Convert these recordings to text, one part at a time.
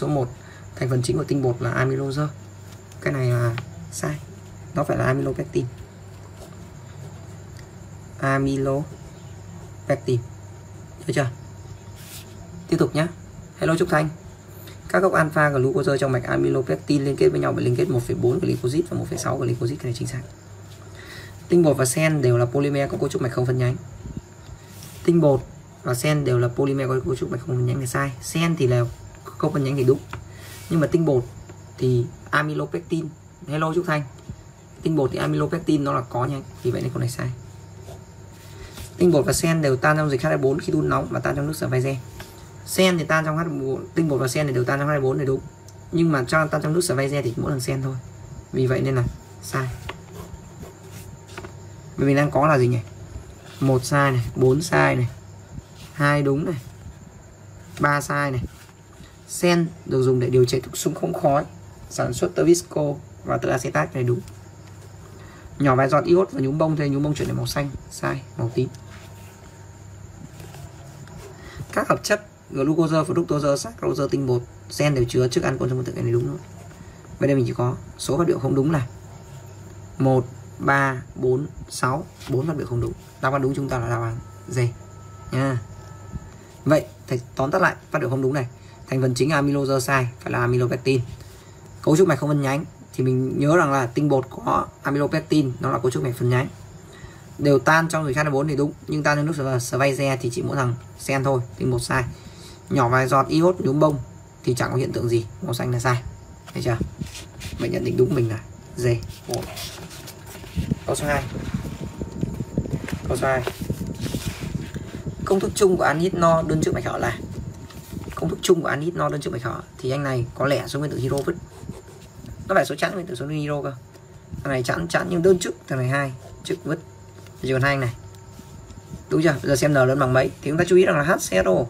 số 1 thành phần chính của tinh bột là amylose cái này là sai. Nó phải là amylopectin. Amylopectin. Được chưa? Tiếp tục nhé hello trúc thanh. Các gốc alpha glucose trong mạch amylopectin liên kết với nhau bởi liên kết 1,4 glycosid và 1,6 glycosid. Cái này chính xác. Tinh bột và sen đều là polymer có cấu trúc mạch không phân nhánh. Tinh bột và sen đều là polymer có cấu trúc mạch không phân nhánh. Là sai. Sen thì là không phân nhánh thì đúng. Nhưng mà tinh bột thì amylopectin. Hello trúc thanh? Tinh bột thì amylopectin nó là có nhánh vì vậy nên câu này sai. Tinh bột và sen đều tan trong dịch H2O khi đun nóng và tan trong nước sờ vai sen thì tan trong H4 tinh bột và sen thì đều tan trong H2O này đúng. Nhưng mà cho tan trong nước sờ vai thì mỗi lần sen thôi. Vì vậy nên là sai. Vì mình đang có là gì nhỉ? Một sai này, bốn sai này, hai đúng này, ba sai này sen được dùng để điều chế thuốc súng không khói, sản xuất tơ visco và tơ acetat này đúng. Nhỏ vài giọt iốt và nhúm bông thì nhúm bông chuyển thành màu xanh, sai, màu tím. Các hợp chất glucose fructose saccharose tinh bột, sen đều chứa trước ăn côn trong phân tử này đúng rồi vậy đây mình chỉ có số phát biểu không đúng là 1 3 4 6 4 phát biểu không đúng. Đáp án đúng chúng ta là đáp án D nha. Vậy thầy tóm tắt lại, phát biểu không đúng này thành phần chính amylose phải là amylopectin cấu trúc mạch không phân nhánh, thì mình nhớ rằng là tinh bột có amylopectin nó là cấu trúc mạch phân nhánh. Đều tan trong người H4 thì đúng, nhưng tan trong nước Sveize thì chỉ mỗi thằng sen thôi, tinh bột sai. Nhỏ vài giọt iốt nhúm bông thì chẳng có hiện tượng gì, màu xanh là sai. Thấy chưa? Mình nhận định đúng mình là D, một. Câu số 2 câu số 2 công thức chung của anhit no đơn trước mạch họ là công thức chung của anhit no đơn trước bạch họ thì anh này có lẽ số nguyên tử hero vứt. Nó phải số chẵn nguyên tử số hero cơ? Thằng này chẵn chẵn nhưng đơn trước thằng này hai trước vứt. Chỉ còn hai anh này. Đúng chưa? Bây giờ xem n lớn bằng mấy? Thì chúng ta chú ý rằng là HCO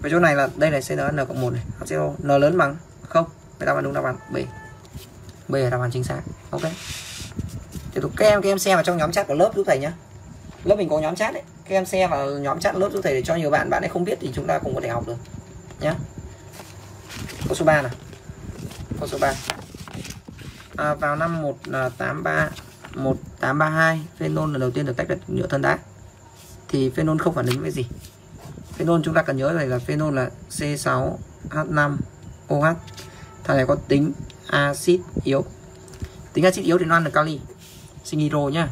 và chỗ này là, đây là CN cộng một này. HCO n lớn bằng không? Vậy đáp án đúng, đáp án B. B là đáp án chính xác. Ok. Tiếp tục, các em các em xem vào trong nhóm chat của lớp giúp thầy nhá. Lớp mình có nhóm chat đấy các em xem vào nhóm chat lớp giúp thầy để cho nhiều bạn bạn ấy không biết thì chúng ta cũng có thể học được nhé câu số 3 nào. Câu số 3 à, vào năm 183 1832 à, phenol lần đầu tiên được tách ra nhựa thân đá. Thì phenol không phản ứng với gì. Phenol chúng ta cần nhớ này là phenol là C6H5OH thằng này có tính axit yếu. Tính axit yếu thì nó ăn được kali sinh hydro nhá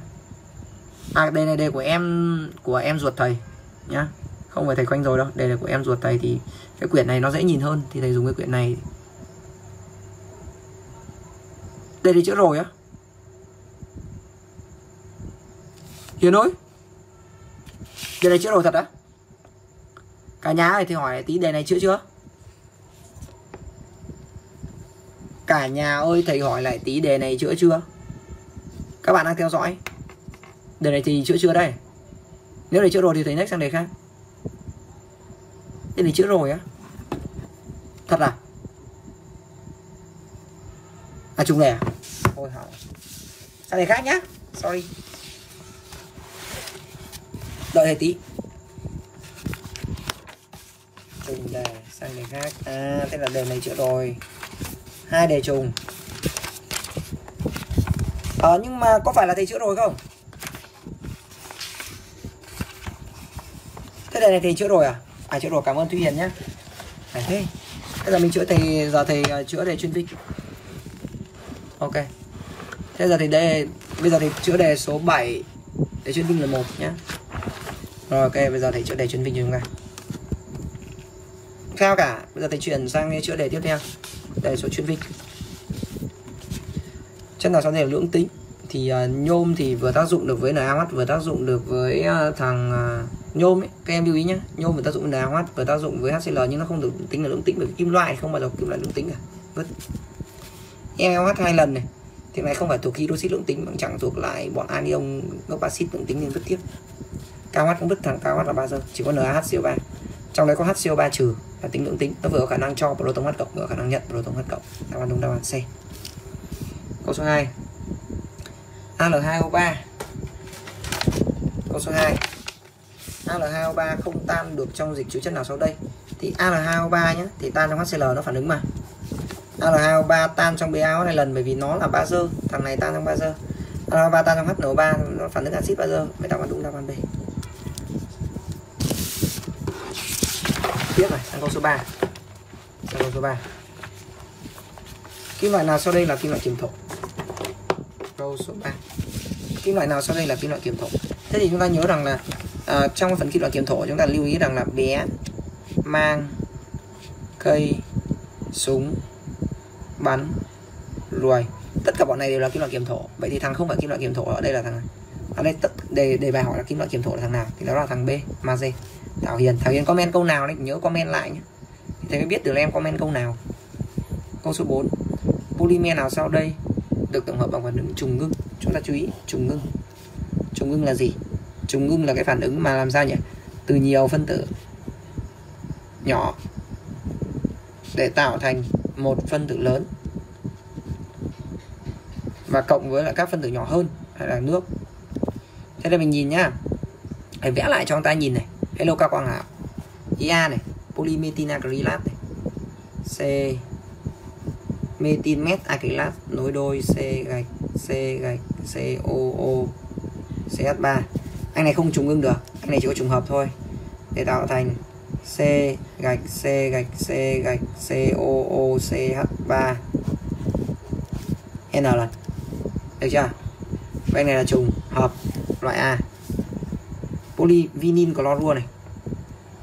à đây này đây của em của em ruột thầy, nhá. Không phải thầy khoanh rồi đâu đây là của em ruột thầy thì cái quyển này nó dễ nhìn hơn, thì thầy dùng cái quyển này. Đây đi chữ rồi á. Hiền ơi. Đây này chữa rồi thật á. Cả nhà ơi thì hỏi tí đề này chữa chưa? Cả nhà ơi, thầy hỏi lại tí đề này chữa chưa? Các bạn đang theo dõi đề này thì chữa chưa đây? Nếu đề chữa rồi thì thầy next sang đề khác. Thế này chữa rồi á. Thật à? À trùng đề à? Thôi hỏng sang đề khác nhá. Sorry. Đợi thầy tí. Trùng đề, sang đề khác. À thế là đề này chữa rồi. Hai đề trùng. Ờ nhưng mà có phải là thầy chữa rồi không? Thế này thầy chữa rồi à? À chữa rồi cảm ơn thúy hiền nhé. À, thế bây giờ mình chữa thầy giờ thầy à, chữa đề chuyên vinh ok. Thế giờ thì đề bây giờ thì chữa đề số 7 để chuyên vinh là một nhá, rồi ok bây giờ thầy chữa đề chuyên vinh cho chúng ta. Sao cả? Bây giờ thầy chuyển sang chữa đề tiếp theo đề số chuyên vinh. Chân nào sau đây là lưỡng tính thì uh, nhôm thì vừa tác dụng được với NaOH vừa tác dụng được với uh, thằng uh, nhôm ấy. Các em lưu ý nhé nhôm vừa tác dụng với NaOH vừa tác dụng với HCl nhưng nó không được tính là lưỡng tính bởi vì kim loại không bao giờ kim loại lưỡng tính cả. Vứt. NaOH hai lần này. Thì này không phải thuộc hydroxit lưỡng tính mà chẳng thuộc lại bọn anion gốc axit lưỡng tính nên vứt tiếp. KH cũng vứt thằng KH là bazơ chỉ có NaHCO3 trong đấy có HCO3 trừ là tính lưỡng tính nó vừa có khả năng cho proton H cộng vừa có khả năng nhận proton H cộng. Đáp án đúng đáp án C. Câu số 2 Al2O3 câu số 2 Al2O3 không tan được trong dịch chứa chất nào sau đây? Thì Al2O3 nhé thì tan trong HCl nó phản ứng mà. Al2O3 tan trong BaO này lần bởi vì nó là bazơ thằng này tan trong bazơ Al2O3 tan trong HNO3 nó phản ứng axit bazơ mới đáp án đúng đáp án B tiếp này, sang câu số 3 sang câu số 3 kim loại nào sau đây là kim loại kiềm thổ câu số 3 kim loại nào sau đây là kim loại kiềm thổ? Thế thì chúng ta nhớ rằng là à, trong phần kim loại kiềm thổ chúng ta lưu ý rằng là bé mang cây súng bắn ruồi tất cả bọn này đều là kim loại kiềm thổ. Vậy thì thằng không phải kim loại kiềm thổ ở đây là thằng ở đây tất đề đề bài hỏi là kim loại kiềm thổ là thằng nào? Thì đó là thằng B magie Thảo Hiền. Thảo Hiền comment câu nào đấy? Nhớ comment lại nhé. Thầy mới biết được là em comment câu nào. Câu số 4 polymer nào sau đây? Được tổng hợp bằng phản ứng trùng ngưng. Chúng ta chú ý, trùng ngưng. Trùng ngưng là gì? Trùng ngưng là cái phản ứng mà làm sao nhỉ? Từ nhiều phân tử nhỏ để tạo thành một phân tử lớn và cộng với lại các phân tử nhỏ hơn, hay là nước. Thế là mình nhìn nhá. Hãy vẽ lại cho chúng ta nhìn này. Hello cao quang hảo ia này, polymethyl acrylat này. C methyl acrylat nối đôi c gạch c gạch COO CH3 anh này không trùng ưng được, anh này chỉ có trùng hợp thôi. Để tạo thành C gạch C gạch C gạch COO CH3 N lần được chưa? Vậy này là trùng hợp loại A. Polyvinyl chlorua này.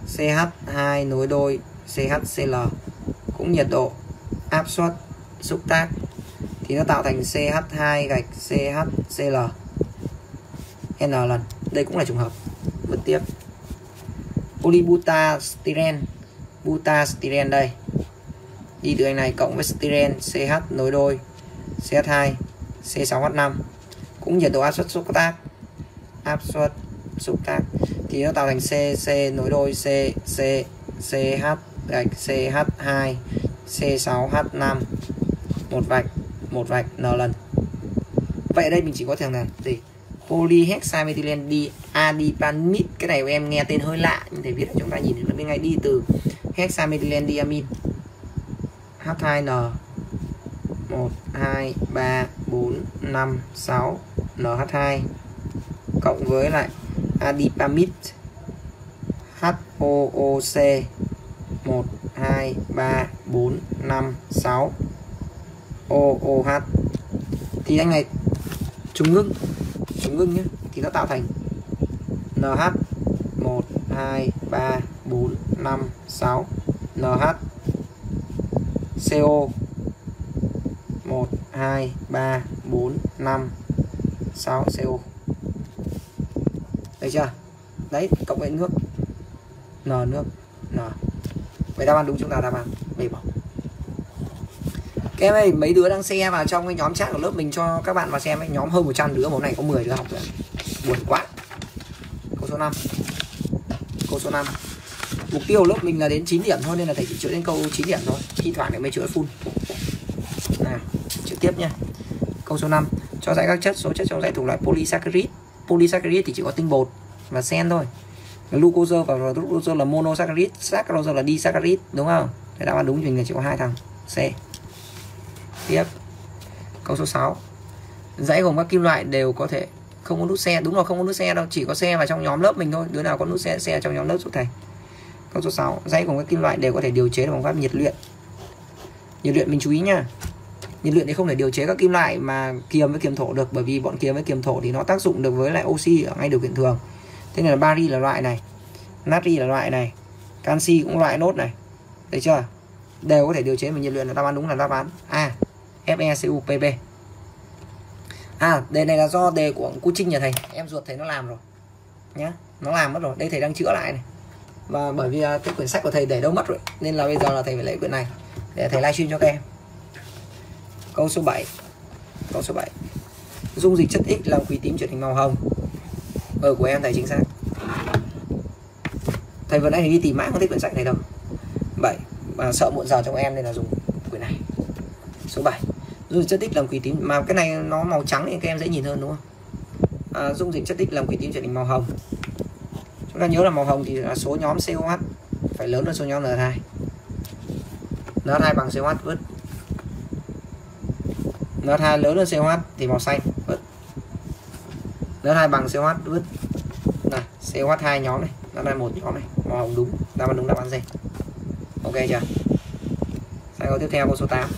CH2 nối đôi CHCl cũng nhiệt độ áp suất xúc tác. Thì nó tạo thành CH2 gạch CHCl N lần. Đây cũng là trùng hợp. Vượt tiếp. Polybutastyrene. Butastyrene đây. Đi từ anh này cộng với styrene CH nối đôi CH2 C6H5 cũng nhiệt độ áp suất xúc tác. Áp suất xúc tác. Thì nó tạo thành C C nối đôi, C C CH gạch CH2 C6H5 một vạch một vạch n lần. Vậy ở đây mình chỉ có thằng là gì? Polyhexamethylene di adipanimid cái này của em nghe tên hơi lạ, nhưng thầy viết chúng ta nhìn được bên ngay đi từ hexamethylene diamine H2N 1 2 3 4 5 6 NH2 cộng với lại adipamid HOOC 1 2 3 4 5 6 OOH thì anh này trùng ngưng. Trùng ngưng nhé thì nó tạo thành NH 1 2 3 4 5 6 NH CO 1 2 3 4 5 6 CO Đấy chưa? Đấy, cộng với nước. N nước N. Vậy đáp án đúng chúng ta đáp án. B bỏ các em ơi, mấy đứa đang xe vào trong cái nhóm chat của lớp mình cho các bạn vào xem ấy, nhóm hơn 100 đứa, mẫu này có 10 đứa học rồi. Buồn quá. Câu số 5. Câu số 5. Mục tiêu lớp mình là đến 9 điểm thôi nên là thầy chỉ chữa đến câu 9 điểm thôi. Thi thoảng để mới chữa full. Nào, chữa tiếp nha. Câu số 5. Cho giải các chất, số chất trong giải thuộc loại polysaccharide. Polysaccharide thì chỉ có tinh bột và sen thôi. Glucose và fructose là monosaccharide, saccharose là disaccharide, đúng không? Thế đáp án đúng mình chỉ có hai thằng. C tiếp. Câu số 6 dãy gồm các kim loại đều có thể không có nút xe. Đúng rồi, không có nút xe đâu, chỉ có xe vào trong nhóm lớp mình thôi. Đứa nào có nút xe xe trong nhóm lớp giúp thầy câu số 6 dãy gồm các kim loại đều có thể điều chế bằng pháp nhiệt luyện. Nhiệt luyện mình chú ý nha. Nhiệt luyện thì không thể điều chế các kim loại mà kiềm với kiềm thổ được, bởi vì bọn kiềm với kiềm thổ thì nó tác dụng được với lại oxy ở ngay điều kiện thường. Thế nên là bari là loại này natri là loại này, canxi cũng loại nốt này. Thấy chưa? Đều có thể điều chế bằng nhiệt luyện là đáp án đúng là đáp án a. FECUPB. À đề này là do đề của cô Trinh nhà thầy. Em ruột thầy nó làm rồi. Nhá, Nó làm mất rồi. Đây thầy đang chữa lại này. Và bởi vì à, cái quyển sách của thầy để đâu mất rồi, Nên là bây giờ là thầy phải lấy quyển này Để thầy livestream cho các em. Câu số 7 Câu số 7 Dung dịch chất X làm quỷ tím chuyển thành màu hồng. Ờ của em thầy chính xác. Thầy vừa nãy thì đi tìm mãi không thích quyển sách này đâu. 7 Mà sợ muộn giờ trong em nên là dùng quyển này. Số 7 dung dịch chất tích làm quỷ tím mà cái này nó màu trắng thì các em dễ nhìn hơn đúng không? À, dung dịch chất tích làm quỷ tím chuyển thành màu hồng. Chúng ta nhớ là màu hồng thì là số nhóm COH phải lớn hơn số nhóm N2 N2 bằng COH vứt. N2 lớn hơn COH thì màu xanh vứt. N2 bằng COH vứt. Này COH2 nhóm này N2 một nhóm này màu hồng đúng. Đáp án đúng đáp án gì ok chưa? Sang câu tiếp theo câu số 8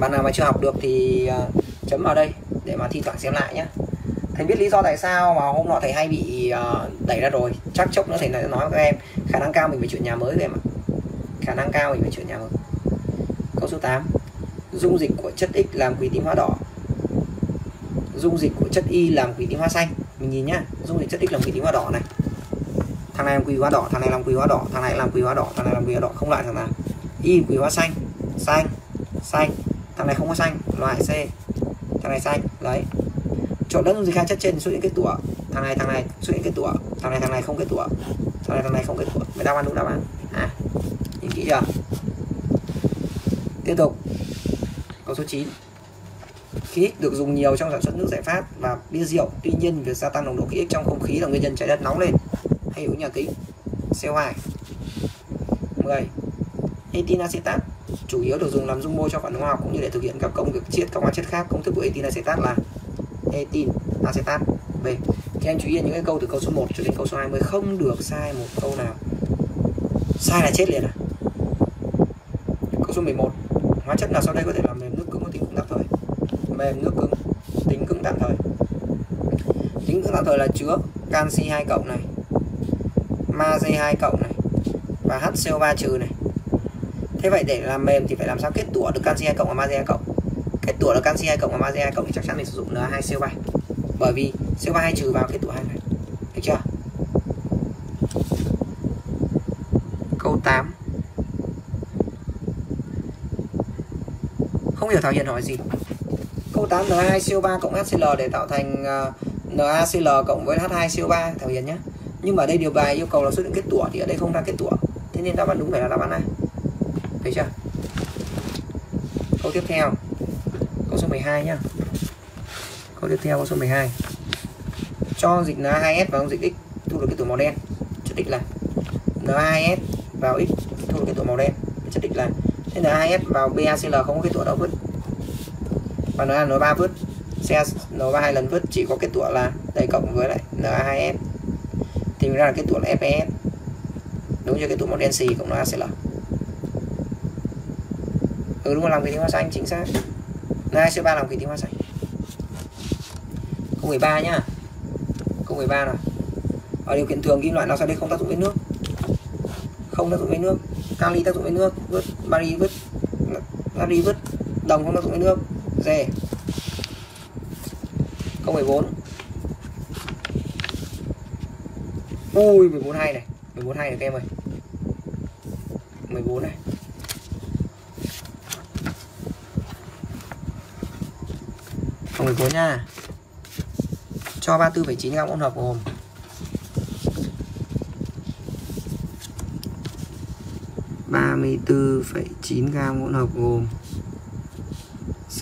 bạn nào mà chưa học được thì uh, chấm vào đây để mà thi thoảng xem lại nhé thầy biết lý do tại sao mà hôm nọ thầy hay bị uh, đẩy ra rồi chắc chốc nữa thầy lại nói với các em khả năng cao mình phải chuyển nhà mới với em ạ. Khả năng cao mình phải chuyển nhà mới. Câu số 8 dung dịch của chất X làm quỷ tím hóa đỏ. Dung dịch của chất Y làm quỷ tím hóa xanh. Mình nhìn nhá dung dịch chất X làm quỷ tím hóa đỏ này. Thằng này làm quỷ hóa đỏ thằng này làm quỷ hóa đỏ thằng này làm quỷ hóa đỏ thằng này làm quỷ hóa đỏ. Không lại thằng nào. Y quỷ hóa xanh xanh xanh này không có xanh, loại C. Thằng này xanh, đấy. Trộn đất dung dịch hai chất trên xuất hiện kết tủa. Thằng này thằng này, xuất hiện kết tủa. Thằng này thằng này không kết tủa. Thằng này thằng này không kết tủa. Mày đáp án đúng, đáp án. À nhìn kỹ chưa? Tiếp tục. Câu số 9 khí được dùng nhiều trong sản xuất nước giải khát và bia rượu. Tuy nhiên, việc gia tăng nồng độ khí trong không khí là nguyên nhân trái đất nóng lên. Hay hiệu nhà kính. CO2 10 etin acetat chủ yếu được dùng làm dung môi cho phản ứng hóa học cũng như để thực hiện các công việc chiết các hóa chất khác. Công thức của etin acetat là etin acetat. B. Thì anh chú ý những cái câu từ câu số 1 cho đến câu số 20 không được sai một câu nào. Sai là chết liền à? Câu số 11 hóa chất nào sau đây có thể làm mềm nước cứng có tính cứng tạm thời mềm nước cứng, tính cứng tạm thời tính cứng tạm thời là chứa canxi 2 cộng này, magie 2 cộng này và HCO3 trừ này thế vậy để làm mềm thì phải làm sao kết tủa được canxi 2 cộng và magie 2 cộng? Kết tủa được canxi 2 cộng và magie 2 cộng thì chắc chắn mình sử dụng là 2 co 3 bởi vì CO3 2 trừ vào kết tủa hai này được chưa? Câu 8 không hiểu Thảo Hiền hỏi gì. Câu 8 N2CO3 cộng HCl để tạo thành ờ, NaCl cộng với H2CO3 Thảo Hiền nhé nhưng mà ở đây điều bài yêu cầu là xuất hiện kết tủa thì ở đây không ra kết tủa. Thế nên đáp án đúng phải là đáp án này thấy chưa? Câu tiếp theo. Câu số 12 nhá. Câu tiếp theo, câu số 12 cho dịch n2s vào dịch X, thu được cái tủa màu đen. Chất định là n2s vào X, thu được cái tủa màu đen. Chất định là thế N2S vào BaCl không có cái tủa đâu vứt. Và N3 vứt. Xe N3 hai lần vứt, chỉ có cái tủa là đây cộng với lại n2s thì ra là cái tủa là FES đúng chưa? Cái tủa màu đen xì cộng NaCl ừ đúng rồi làm kỳ tím hoa xanh, chính xác. Na2 CO3 làm kỳ tím hoa xanh. Câu 13 nhá. Câu 13 nào. Ở điều kiện thường kim loại nào sau đây không tác dụng với nước. Không tác dụng với nước. Kali tác dụng với nước. Vứt bari vứt bari vứt. Đồng không tác dụng với nước. D câu 14 ui 14 hay này. 14 hay này các em ơi. 14 này. 14 nha. Cho 34,9 gam hỗn hợp gồm ba mươi bốn phẩy chín gam hỗn hợp gồm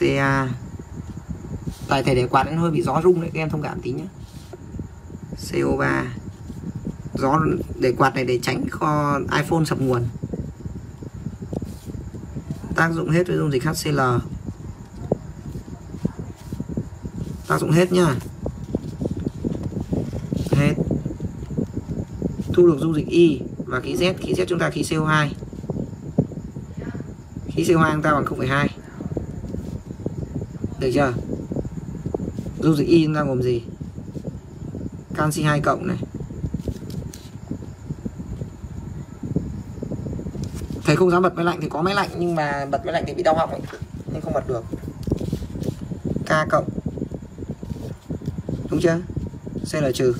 Ca Tại thể để quạt nó hơi bị gió rung đấy các em thông cảm tí nhé CO3 gió để quạt này để tránh kho iPhone sập nguồn. Tác dụng hết với dung dịch HCl tác dụng hết nhá. Hết. Thu được dung dịch Y và khí Z. Khí Z chúng ta khí CO2 khí CO2 chúng ta bằng 0,2 được chưa? Dung dịch Y chúng ta gồm gì? Canxi 2 cộng này. Thầy không dám bật máy lạnh thì có máy lạnh nhưng mà bật máy lạnh thì bị đau họng ấy. nên không bật được. K cộng đúng chưa? CL trừ.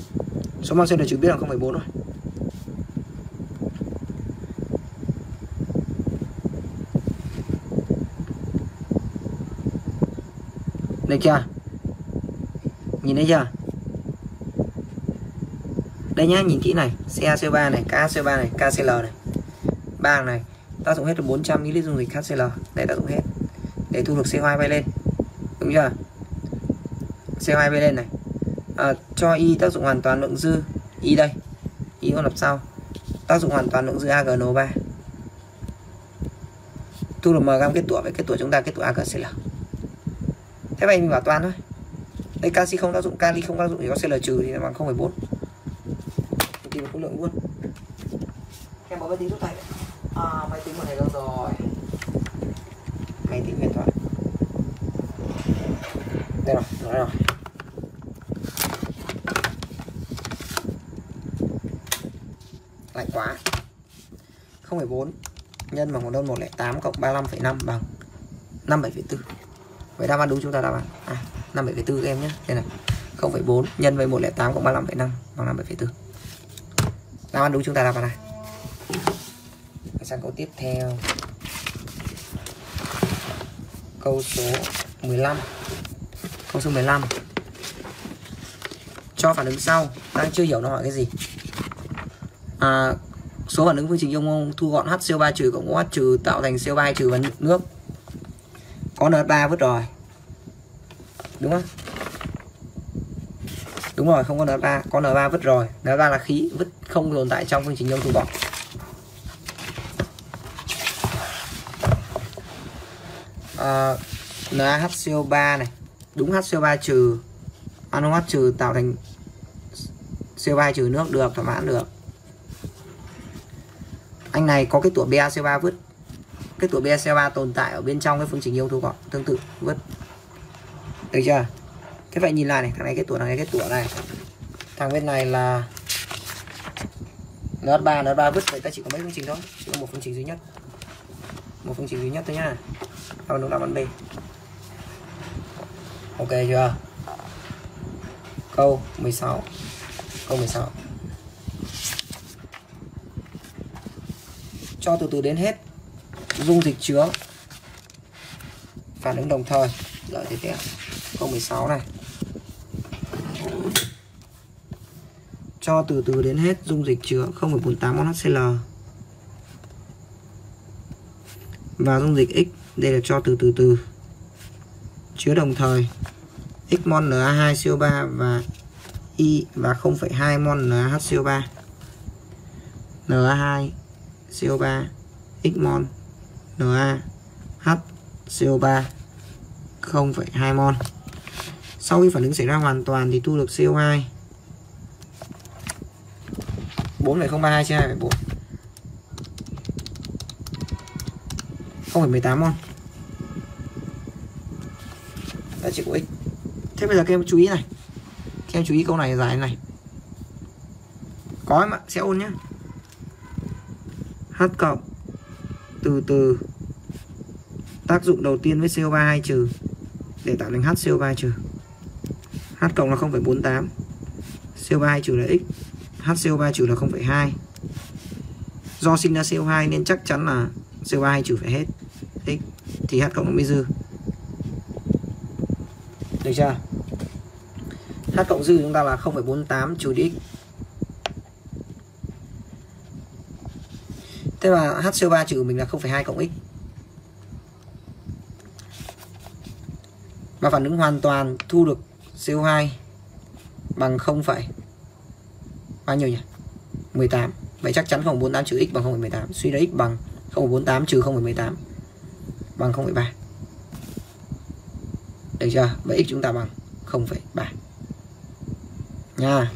Số mol là trừ biết là 0,4 rồi. Được chưa? Nhìn thấy chưa? Đây nhá nhìn kỹ này. CaCO3 này KCO3 này KCl này. Ba này tác dụng hết được 400 ml dung dịch HCl để tác dụng hết. Để thu được CO2 bay lên. Đúng chưa? CO2 bay lên này cho Y tác dụng hoàn toàn lượng dư. Y đây Y hỗn hợp sau. Tác dụng hoàn toàn lượng dư AgNO3 thu được M gam kết tủa với kết tủa chúng ta kết tủa AgCl thế vậy mình bảo toàn thôi. Đây canxi không tác dụng kali không tác dụng thì có Cl trừ thì nó bằng 0,4 tìm khối lượng luôn. Em có máy tính giúp thầy à, máy tính của thầy đâu rồi? Máy tính điện thoại. Đây rồi nói rồi lạnh quá 14 nhân bằng một đơn 108 cộng 35,5 bằng 57,4 Vậy đáp án đúng chúng ta đáp án. À, 57,4 các em nhé. Đây này 0,4 nhân với 108 cộng 35,5 bằng 57,4 Đáp án đúng chúng ta đáp án này. Sang câu tiếp theo. Câu số 15 Câu số 15 Cho phản ứng sau Đang chưa hiểu nó hỏi cái gì. À, Số phản ứng phương trình ion thu gọn HCO3 trừ cộng OH trừ tạo thành CO3 trừ và nước. Có N3 vứt rồi. Đúng không? Đúng rồi, không có N3 Có N3 vứt rồi. N3 là khí vứt không tồn tại trong phương trình ion thu gọn. À, uh, NaHCO3 này. Đúng HCO3 trừ NaOH trừ tạo thành CO3 trừ nước được thỏa mãn được anh này có cái tủa BAC3 vứt. Cái tủa BAC3 tồn tại ở bên trong cái phương trình yêu thu gọn tương tự, vứt. Được chưa? Thế vậy nhìn lại này, thằng này cái tủa này cái tủa này. Thằng bên này là NH3 NH3 vứt, vậy ta chỉ có mấy phương trình thôi, chỉ có một phương trình duy nhất. Một phương trình duy nhất thôi nhá. Đáp đúng đáp án B. Ok chưa? Câu 16 câu 16 cho từ từ đến hết. Dung dịch chứa. Phản ứng đồng thời. Lợi tiếp theo câu 16 này. Cho từ từ đến hết dung dịch chứa 0,48 HCl và dung dịch X đây là cho từ từ từ. Chứa đồng thời. X mol Na2CO3 và y và 0,2 mol NaHCO3 Na2 CO3 Xmol Na H CO3 0,2 mol sau khi phản ứng xảy ra hoàn toàn thì thu được CO2 4,032 chia 2,4 0,18 mol giá trị của x. Thế bây giờ các em chú ý này. Các em chú ý câu này dài này. Có em ạ sẽ ôn nhé h cộng từ từ. Tác dụng đầu tiên với CO3 2 trừ. Để tạo thành HCO3 trừ. H cộng là 0,48 CO3 2 trừ là x. HCO3 trừ là 0,2 do sinh ra CO2 nên chắc chắn là CO3 2 trừ phải hết x. Thì H cộng nó mới dư. Được chưa? H cộng dư chúng ta là 0,48 trừ đi x. Thế mà HCO3 trừ mình là 0,2 cộng x. Và phản ứng hoàn toàn thu được CO2 bằng 0, bao nhiêu nhỉ? 18 Vậy chắc chắn 0,48 trừ x bằng 0,18 Suy ra x bằng 0,48 trừ 0,18 Bằng 0,3 được chưa? Vậy x chúng ta bằng 0,3 nha.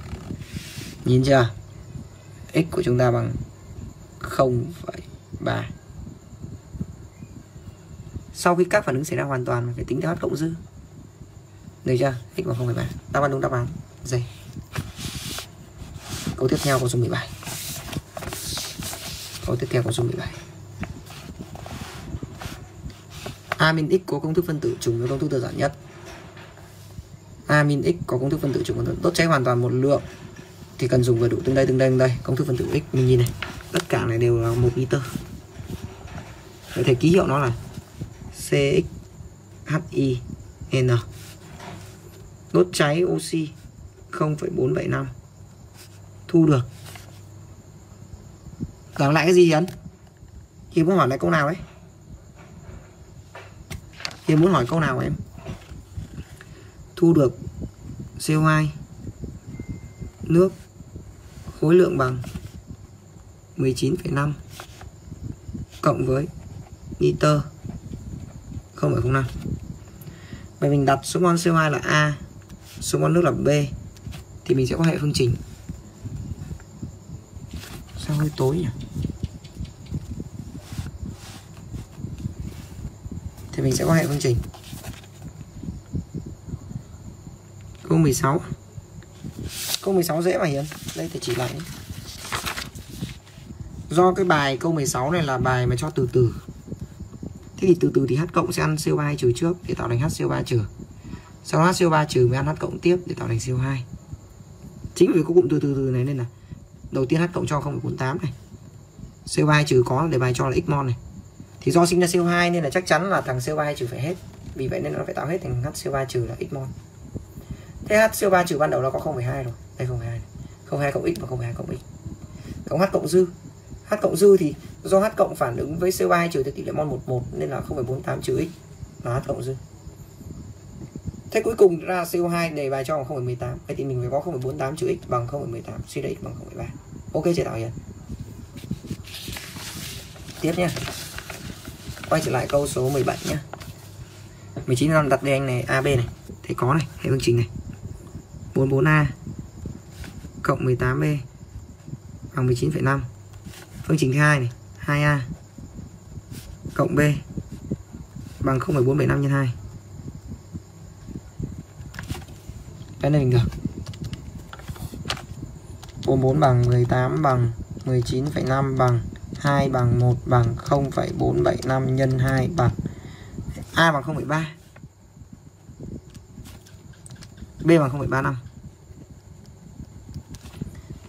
Nhìn chưa? X của chúng ta bằng 0,3 sau khi các phản ứng xảy ra hoàn toàn phải tính theo h cộng dư. Được chưa? X bằng 0,3 đáp án đúng đáp án D câu tiếp theo câu số 17 câu tiếp theo câu số 17 amin x có công thức phân tử trùng với công thức đơn giản nhất. Amin x có công thức phân tử trùng đốt cháy hoàn toàn một lượng thì cần dùng vừa đủ tương đây tương đây tương đây. Công thức phân tử x mình nhìn này tất cả này đều là một liter vậy thì ký hiệu nó là CXHIN đốt cháy oxy 0,475 thu được. Giảng lại cái gì Yến? Hiến muốn hỏi lại câu nào đấy Hiền muốn hỏi câu nào em? Thu được CO2 nước khối lượng bằng 19,5 cộng với nitơ 0,05 Vậy mình đặt số mol CO2 là A số mol nước là B thì mình sẽ có hệ phương trình. Sao hơi tối nhỉ? Thì mình sẽ có hệ phương trình. Câu 16 câu 16 dễ mà Hiền. Đây thì chỉ lại do cái bài câu 16 này là bài mà cho từ từ. Thế thì từ từ thì H cộng sẽ ăn CO2 trừ trước để tạo thành HCO3 trừ. Sau đó HCO3 trừ mới ăn H cộng tiếp để tạo thành CO2 chính vì có cụm từ từ từ này nên là đầu tiên H cộng cho 0,48 này. CO2 trừ có để bài cho là x mon này. Thì do sinh ra CO2 nên là chắc chắn là thằng CO2 trừ phải hết. Vì vậy nên nó phải tạo hết thành HCO3 trừ là x mon. Thế HCO3 trừ ban đầu nó có 0,2 rồi. Đây 0,2 này. 0,2 cộng x và 0,2 cộng x. Cộng H cộng dư. H cộng dư thì do H cộng phản ứng với CO2 trừ theo tỷ lệ mol 11 nên là 0,48 trừ x là H cộng dư. Thế cuối cùng ra CO2 đề bài cho bằng 0,18 Vậy thì mình phải có 0,48 trừ x bằng 0,18 Suy ra x bằng 0,3 Ok chị Tạo Hiền? Tiếp nhé Quay trở lại câu số 17 nhé 19 năm đặt đề anh này AB này. Thấy có này, hệ phương trình này. 44A Cộng 18B Bằng 19,5 Phương trình thứ hai này 2A Cộng B Bằng 0,475 nhân 2 cái này mình được. 44 bằng 18 bằng 19,5 bằng 2 bằng 1 bằng 0,475 nhân 2 bằng A bằng 0,3 B bằng 0,35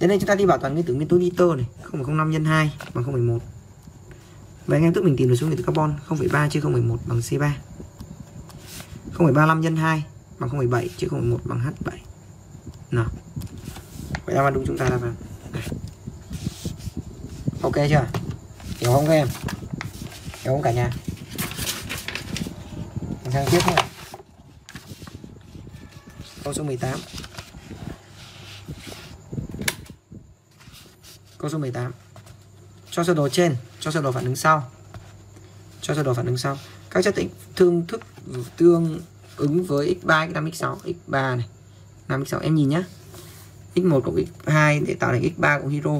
Đến đây chúng ta đi bảo toàn nguyên tử nguyên tố nitơ này. 0,05 nhân 2 bằng 0,1 Vậy anh em tức mình tìm được số nguyên tử carbon 0,3 chia 0,1 bằng C3 0,35 nhân 2 bằng 0,7 chứ 0,1 bằng H7 nào. Vậy đáp án đúng chúng ta là vào ok chưa? Hiểu không các em? Hiểu không cả nhà? Mình sang tiếp thôi. Câu số 18 câu số 18 cho sơ đồ trên, cho sơ đồ phản ứng sau. Cho sơ đồ phản ứng sau. Các chất tính thương thức tương ứng với x3 x5 x6 x3 này. 5 x6 em nhìn nhé x1 cộng x2 để tạo thành x3 cộng hydro.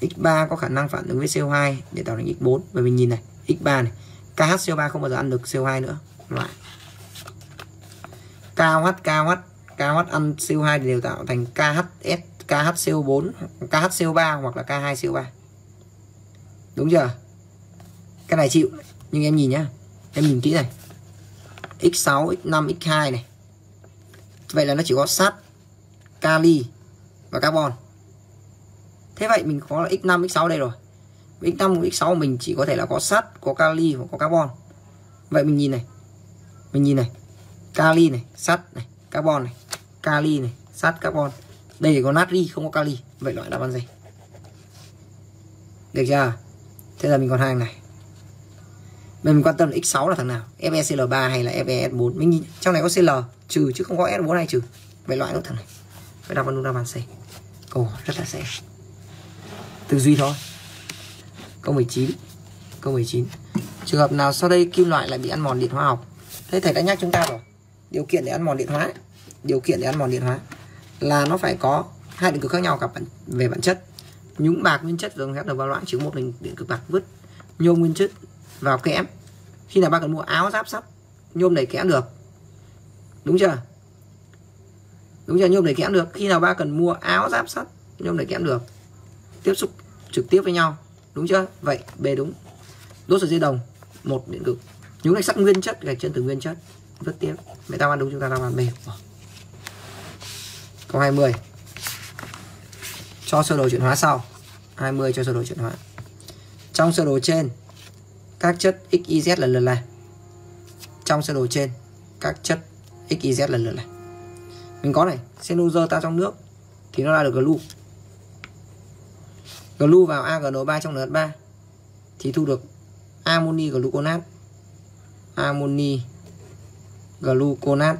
X3 có khả năng phản ứng với CO2 để tạo thành x4 bởi mình nhìn này x3 này KHCO3 không bao giờ ăn được CO2 nữa. Loại. KH KH KH ăn CO2 thì đều tạo thành KHS KHCO4 KHCO3 hoặc là K2CO3 đúng chưa? Cái này chịu, nhưng em nhìn nhá. Em nhìn kỹ này. X6 x5 x2 này. Vậy là nó chỉ có sắt, kali và carbon. Thế vậy mình có là x5 x6 đây rồi. X5 x6 mình chỉ có thể là có sắt, có kali và có carbon. Vậy mình nhìn này. Mình nhìn này. Kali này, sắt này, carbon này. Kali này, sắt, carbon đây có natri không có kali. Vậy loại đáp án gì? Được chưa? Thế là mình còn hai này. Mình quan tâm là x6 là thằng nào? FeCl3 hay là FeS4 mình nhìn trong này có Cl trừ, chứ không có S4 hay trừ. Vậy loại nốt thằng này. Vậy đáp án đúng, đáp án C. Câu rất là dễ. Tư duy thôi. Câu 19 câu 19 trường hợp nào sau đây kim loại lại bị ăn mòn điện hóa học? Thế thầy đã nhắc chúng ta rồi. Điều kiện để ăn mòn điện hóa. Điều kiện để ăn mòn điện hóa là nó phải có hai điện cực khác nhau cả bản, về bản chất. Nhúng bạc nguyên chất dùng phép được vào loãng chỉ có một mình điện cực bạc vứt nhôm nguyên chất vào kẽm. Khi nào ba cần mua áo giáp sắt nhôm đẩy kẽm được. Đúng chưa? Đúng chưa? Nhôm đẩy kẽm được. Khi nào ba cần mua áo giáp sắt nhôm đẩy kẽm được. Tiếp xúc trực tiếp với nhau. Đúng chưa? Vậy b đúng. Đốt sợi dây đồng một điện cực. Nhúng này sắt nguyên chất gạch chân từ nguyên chất rất tiếp. Vậy tao ăn đúng chúng ta đang ăn b câu 20 cho sơ đồ chuyển hóa sau. 20 cho sơ đồ chuyển hóa. Trong sơ đồ trên, các chất XYZ lần lượt là trong sơ đồ trên, các chất XYZ lần lượt là mình có này, cellulose ta trong nước, thì nó ra được glu. Glu vào AgNO3 trong NH3 thì thu được amoni gluconat amoni gluconat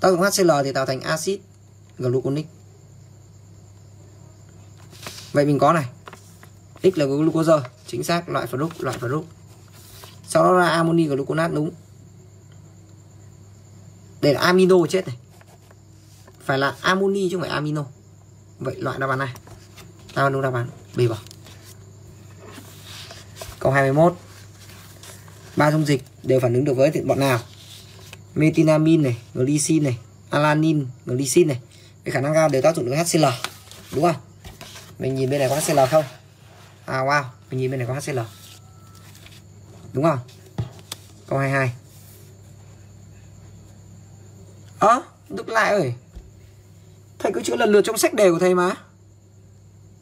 tác dụng HCl thì tạo thành axit gluconic. Vậy mình có này. X là glucose, chính xác, loại fruct loại fruct sau đó là amoni gluconat đúng. Đây là amino chết này. Phải là amoni chứ không phải amino. Vậy loại đáp án này. Đáp án đúng, đáp án B vào. Câu 21 ba dung dịch đều phản ứng được với bọn nào? Metinamin này glycine này alanin glycine này. Cái khả năng cao đều tác dụng được HCl đúng không? Mình nhìn bên này có HCl không? À wow mình nhìn bên này có HCl đúng không? Câu 22 ơ à, Đức lại ơi. Thầy cứ chữa lần lượt trong sách đề của thầy mà.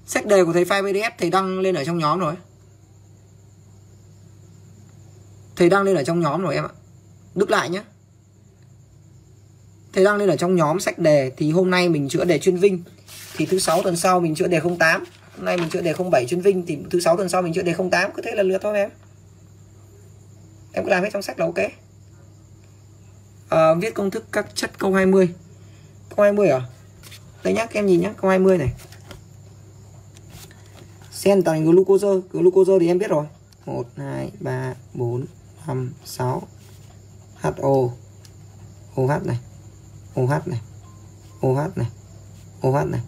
Sách đề của thầy file pdf thầy đăng lên ở trong nhóm rồi. Thầy đăng lên ở trong nhóm rồi em ạ. Đức lại nhé thầy đăng lên ở trong nhóm sách đề thì hôm nay mình chữa đề chuyên vinh. Thì thứ sáu tuần sau mình chữa đề 08 hôm nay mình chữa đề 07 chuyên vinh thì thứ sáu tuần sau mình chữa đề 08 cứ thế là lượt thôi em. Em cứ làm hết trong sách là ok. À, viết công thức các chất câu 20 câu 20 à? Đây nhá các em nhìn nhá câu 20 này. Sen thành glucose glucose thì em biết rồi. 1 2 3 4 5 6 HO OH này. OH này OH này OH này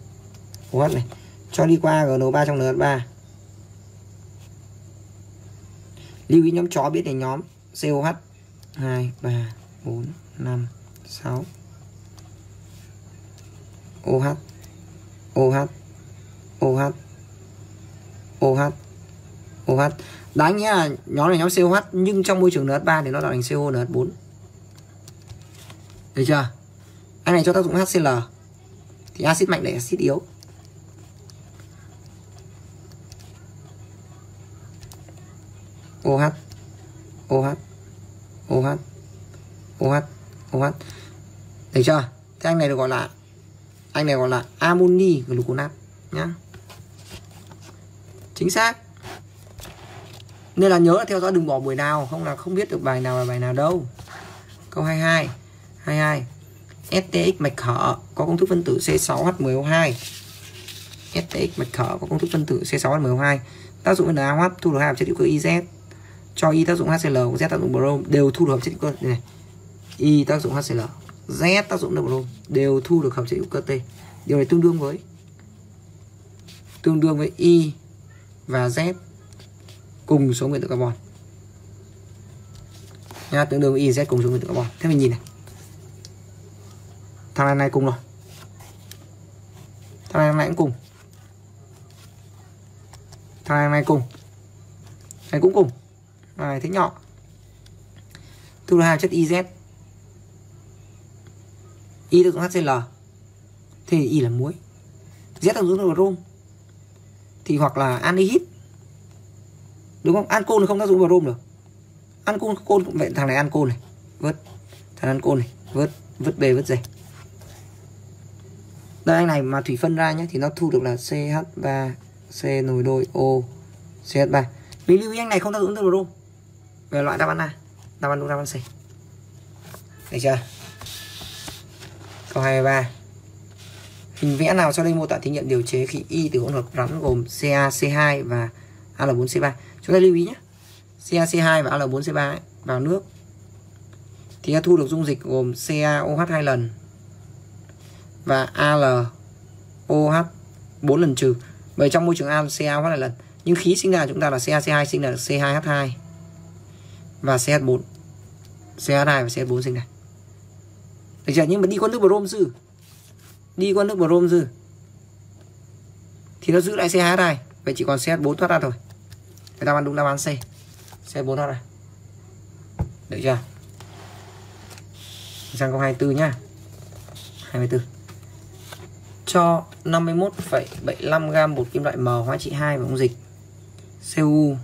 OH này. Cho đi qua GN3 trong NH3 lưu ý nhóm chó biết để nhóm COH 2 3 4 5 6 OH OH OH OH OH Đáng nghĩa là nhóm này nhóm COH nhưng trong môi trường NH3 thì nó tạo thành CO NH4 Được chưa? Anh này cho tác dụng HCl thì axit mạnh đẩy axit yếu. OH OH OH OH OH Thấy chưa? Thế anh này được gọi là anh này gọi là amoni gluconat nhá. Chính xác. Nên là nhớ là theo dõi đừng bỏ buổi nào, không là không biết được bài nào là bài nào đâu. Câu 22. 22. STX mạch khở có công thức phân tử C6H10O2. STX mạch khở có công thức phân tử C6H10O2. Tác dụng với NaOH thu được hai hợp chất hữu cơ IZ. Cho Y tác dụng HCl, Z tác dụng brom đều thu được hợp chất hữu cơ này. Y tác dụng HCl, Z tác dụng brom đều thu được hợp chất hữu cơ T. Điều này tương đương với tương đương với Y và Z cùng số nguyên tử carbon. Nha, tương đương với Y Z cùng số nguyên tử carbon. Thế mình nhìn này thằng này này cùng rồi. Thằng này này cũng cùng. Thằng này này cùng. Này cũng cùng. Này thích nhỏ. Thu hai chất iz y được hcl thì y là muối. Z tác dụng là brom thì hoặc là anhydride. Đúng không? Ancol không tác dụng vào brom được. Ancol, côn vậy. Thằng này ancol này. Vớt. Thằng ancol này. Vớt. Vớt bề vớt dày đây anh này mà thủy phân ra nhé thì nó thu được là CH3 C nối đôi O CH3 mình lưu ý anh này không tác dụng tương đúng về loại đáp án A. Đáp án đúng đáp án C. Được chưa? Câu 23 hình vẽ nào sau đây mô tả thí nghiệm điều chế khí Y từ hỗn hợp rắn gồm CaC2 và Al4C3 chúng ta lưu ý nhé. CaC2 và Al4C3 ấy, vào nước. Thì ta thu được dung dịch gồm CaOH 2 lần và AlOH 4 lần trừ. Bởi trong môi trường A CaOH là lần. Nhưng khí sinh ra chúng ta là CaC2 sinh ra C2H2 và CH4. CH2 và CH4 sinh ra. Được chưa? Nhưng mà đi qua nước brom dư. Đi qua nước brom dư. Thì nó giữ lại CH2. Vậy chỉ còn CH4 thoát ra thôi. Người ta ăn đúng đáp án C. CH4 thoát ra. Được chưa? Sang câu 24 nhá. 24 cho 51,75 gam bột kim loại M hóa trị 2 vào dung dịch. Cu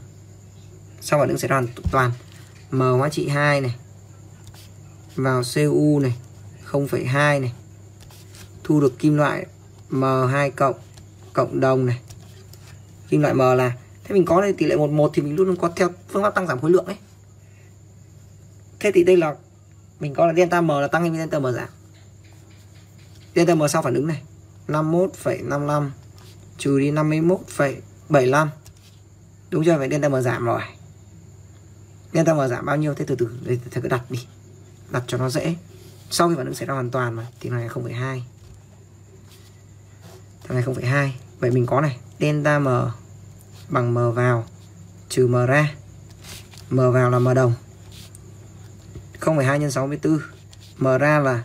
sau phản ứng sẽ đoàn toàn. M hóa trị 2 này. Vào Cu này 0,2 này. Thu được kim loại M2 cộng cộng đồng này. Kim loại M là thế mình có đây tỷ lệ 11 thì mình luôn luôn có theo phương pháp tăng giảm khối lượng ấy. Thế thì đây là mình có là delta M là tăng hay delta M giảm. Delta M sau phản ứng này. 51,55 trừ đi 51,75 đúng chưa? Vậy delta m giảm rồi. Delta m giảm bao nhiêu? Thế từ từ đây thầy cứ đặt đi. Đặt cho nó dễ. Sau khi phản ứng xảy ra hoàn toàn mà thì này 0,2 thằng này 0,2 vậy mình có này delta m bằng m vào trừ m ra. M vào là m đồng. 0,2 nhân 64 m ra là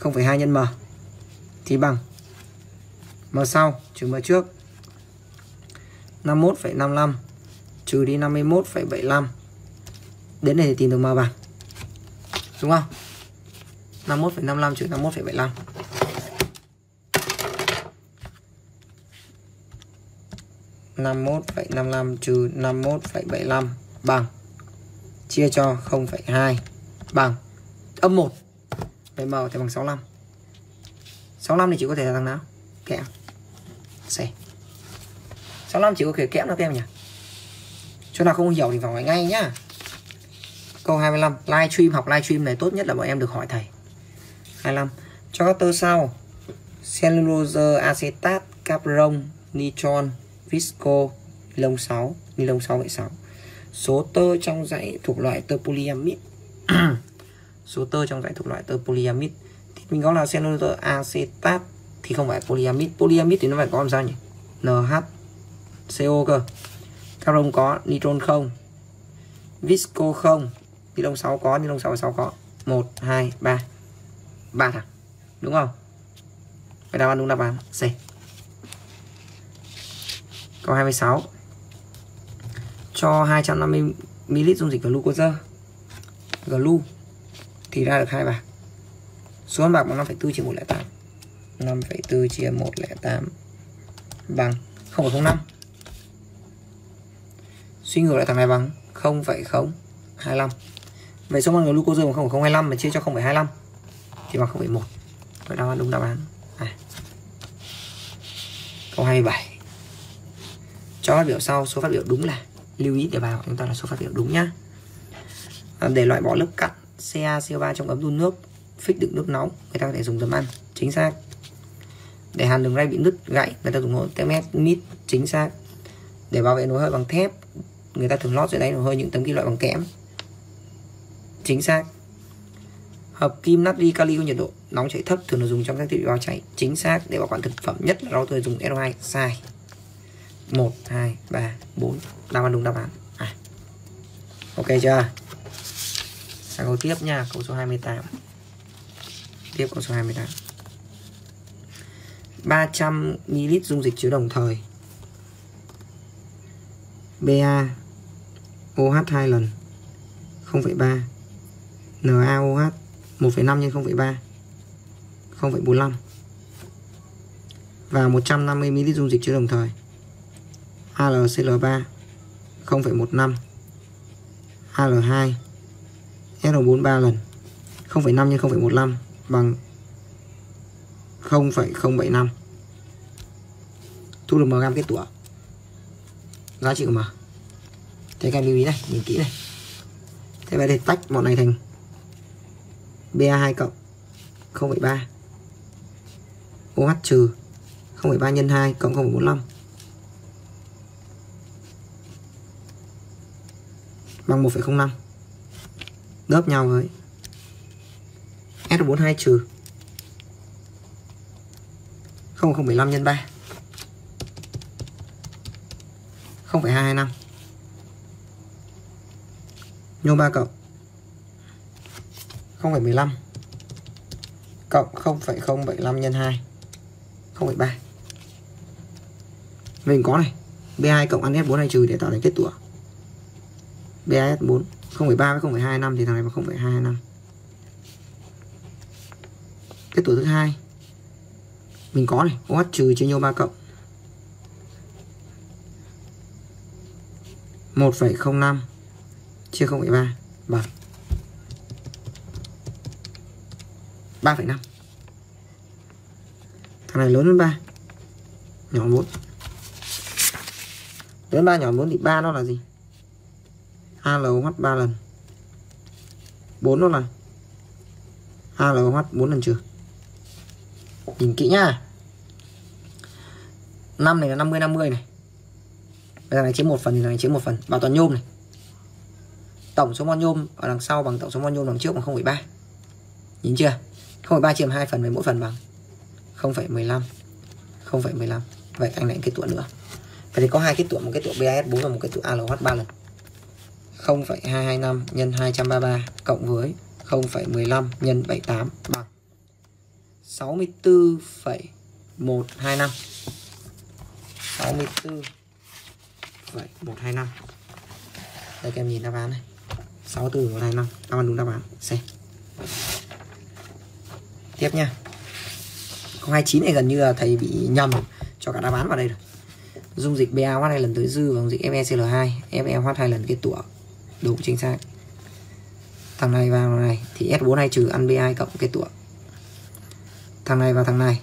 0,2 nhân m. Thì bằng m sau trừ m trước. 51,55 trừ đi 51,75 đến đây thì tìm được m bằng đúng không? 51,55 trừ 51,75 51,55 trừ 51,75 bằng. Chia cho 0,2 bằng. Âm 1 vậy m thì bằng 65 65 thì chỉ có thể là thằng nào? Kẽm C 65 chỉ có thể kẽm đâu các em nhỉ? Chỗ nào không hiểu thì vào hỏi ngay nhá. Câu 25 live stream học live stream này tốt nhất là bọn em được hỏi thầy. 25 cho các tơ sau cellulose acetate capron nitron, visco ni lông 6 ni lông 6 6 số tơ trong dãy thuộc loại tơ polyamide. Số tơ trong dãy thuộc loại tơ polyamide. Thì mình có là cellulose acetate thì không phải polyamid polyamid thì nó phải có làm sao nhỉ? NHCO cơ. Carbon có nitron không. Visco không. Ni lông 6 có ni lông 6 6 có. 1 2 3 3 thằng đúng không? Phải đáp án đúng đáp án. C. Câu 26 cho 250 ml dung dịch glucose. Glu. Thì ra được hai bạc số bạc bằng 5,4 chia 108 5,4 chia 108 bằng 0,05 suy ngược lại thằng này bằng 0,025 vậy số mol glucose bằng 0,025 mà chia cho 0,25 thì bằng 0,1 vậy đáp án đúng đáp án. À. câu 27 cho phát biểu sau số phát biểu đúng là lưu ý để vào chúng ta là số phát biểu đúng nhá. À, để loại bỏ lớp cặn CaCO3 trong ấm đun nước phích đựng nước nóng người ta có thể dùng tấm ăn. Chính xác để hàn đường ray bị nứt, gãy, người ta dùng hộp temet mít, chính xác. Để bảo vệ nồi hơi bằng thép, người ta thường lót dưới đáy nồi hơi những tấm kim loại bằng kẽm. Chính xác. Hợp kim natri kali có nhiệt độ, nóng chảy thấp, thường được dùng trong các thiết bị báo cháy. Chính xác, để bảo quản thực phẩm nhất là rau tươi dùng SO2 sai. 1 2 3 4 đáp án đúng đáp án. À. ok chưa? Sang câu tiếp nha, câu số 28 tiếp câu số 28 300 ml dung dịch chứa đồng thời. Ba OH 2 lần 0,3 NaOH 1,5 x 0,3 0,45 và 150 ml dung dịch chứa đồng thời. AlCl3 0,15 Al2 SO43 lần 0,5 x 0,15 bằng 0,075 thu được m gam kết tủa. Giá trị của mà thế các em lưu ý này nhìn kỹ này. Thế vậy để tách bọn này thành BA2 cộng 0,3 OH trừ 0,3 nhân 2 cộng 0,45 bằng 1,05 đớp nhau với S42 trừ 0015 nhân 3 0,225 nhôm 3 cộng 0,15 cộng 0,075 nhân 2 0,3 mình có này B2 cộng ăn S4 này trừ để tạo thành kết tủa. BAS4 0,3 với 0,25 thì thằng này là 0,25 kết tủa thứ hai mình có này OH trừ chia nhau 3 cộng. 1,05 chia 0,3 bằng 3,5 Thằng này lớn hơn 3 Nhỏ 4 Lớn 3 nhỏ 4 thì 3 nó là gì? ALOH 3 lần. 4 nó là ALOH 4 lần trừ. Nhìn kỹ nhá. 5 này là 50 50 này. Bây giờ này chiếm một phần thì này chiếm một phần. Bảo toàn nhôm này. Tổng số mon nhôm ở đằng sau bằng tổng số mon nhôm đằng trước bằng 0,3 nhìn chưa? 0,3 chia 2 phần với mỗi phần bằng 0,15 0,15 vậy anh lại kết tủa nữa. Vậy thì có hai kết tủa một cái tủa BAS4 và một cái tủa ALH 3 lần. 0,225 nhân 233 cộng với 0,15 nhân 78 bằng 64,125 64,125 Đây các em nhìn đáp án này. 64,125 Đáp án đúng đáp án. C Tiếp nha. 029 này gần như là thầy bị nhầm cho cả đáp án vào đây rồi. Dung dịch BaOH hai lần tới dư và dung dịch FeCl2 FeOH hai. Lần kết tủa. Đúng chính xác. Thằng này vào này thì S4 hay trừ ăn B2 cộng kết tủa thằng này và thằng này.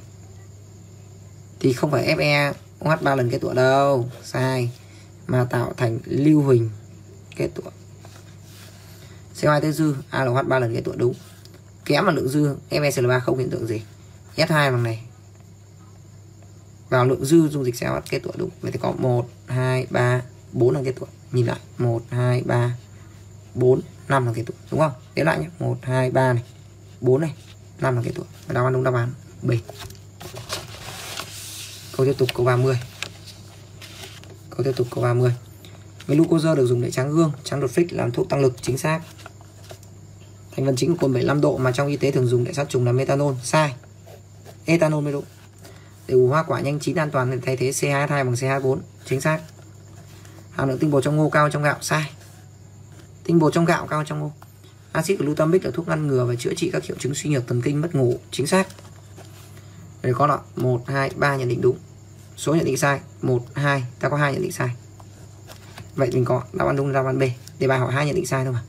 Thì không phải Fe OH ba lần kết tủa đâu. Sai. Mà tạo thành lưu huỳnh kết tủa CO2 tới dư ALOH ba lần kết tủa đúng. Kém là lượng dư FeCl3 không hiện tượng gì? S2 bằng này. Vào lượng dư dung dịch CO2 kết tủa đúng. Vậy thì có 1 2 3 4 lần kết tủa nhìn lại. 1 2 3 4 5 lần kết tủa đúng không? Đếm lại nhé. 1 2 3 này. 4 này. 5 là kết tuổi, và đáp án đúng đáp án B. Câu tiếp tục câu 30 câu tiếp tục câu 30 Glucose được dùng để tráng gương tráng đột phích làm thuốc tăng lực chính xác. Thành phần chính của cồn 75 độ mà trong y tế thường dùng để sát trùng là methanol. Sai. Ethanol mới đúng. Để ủ hoa quả nhanh chín an toàn để thay thế C22 bằng C24 chính xác. Hàm lượng tinh bột trong ngô cao trong gạo. Sai. Tinh bột trong gạo cao trong ngô axit glutamic là thuốc ngăn ngừa và chữa trị các triệu chứng suy nhược thần kinh, mất ngủ. Chính xác. Đây có là 1 2 3 nhận định đúng. Số nhận định sai. 1 2 ta có hai nhận định sai. Vậy mình có đáp án đúng đáp án B. Đề bài hỏi hai nhận định sai thôi mà.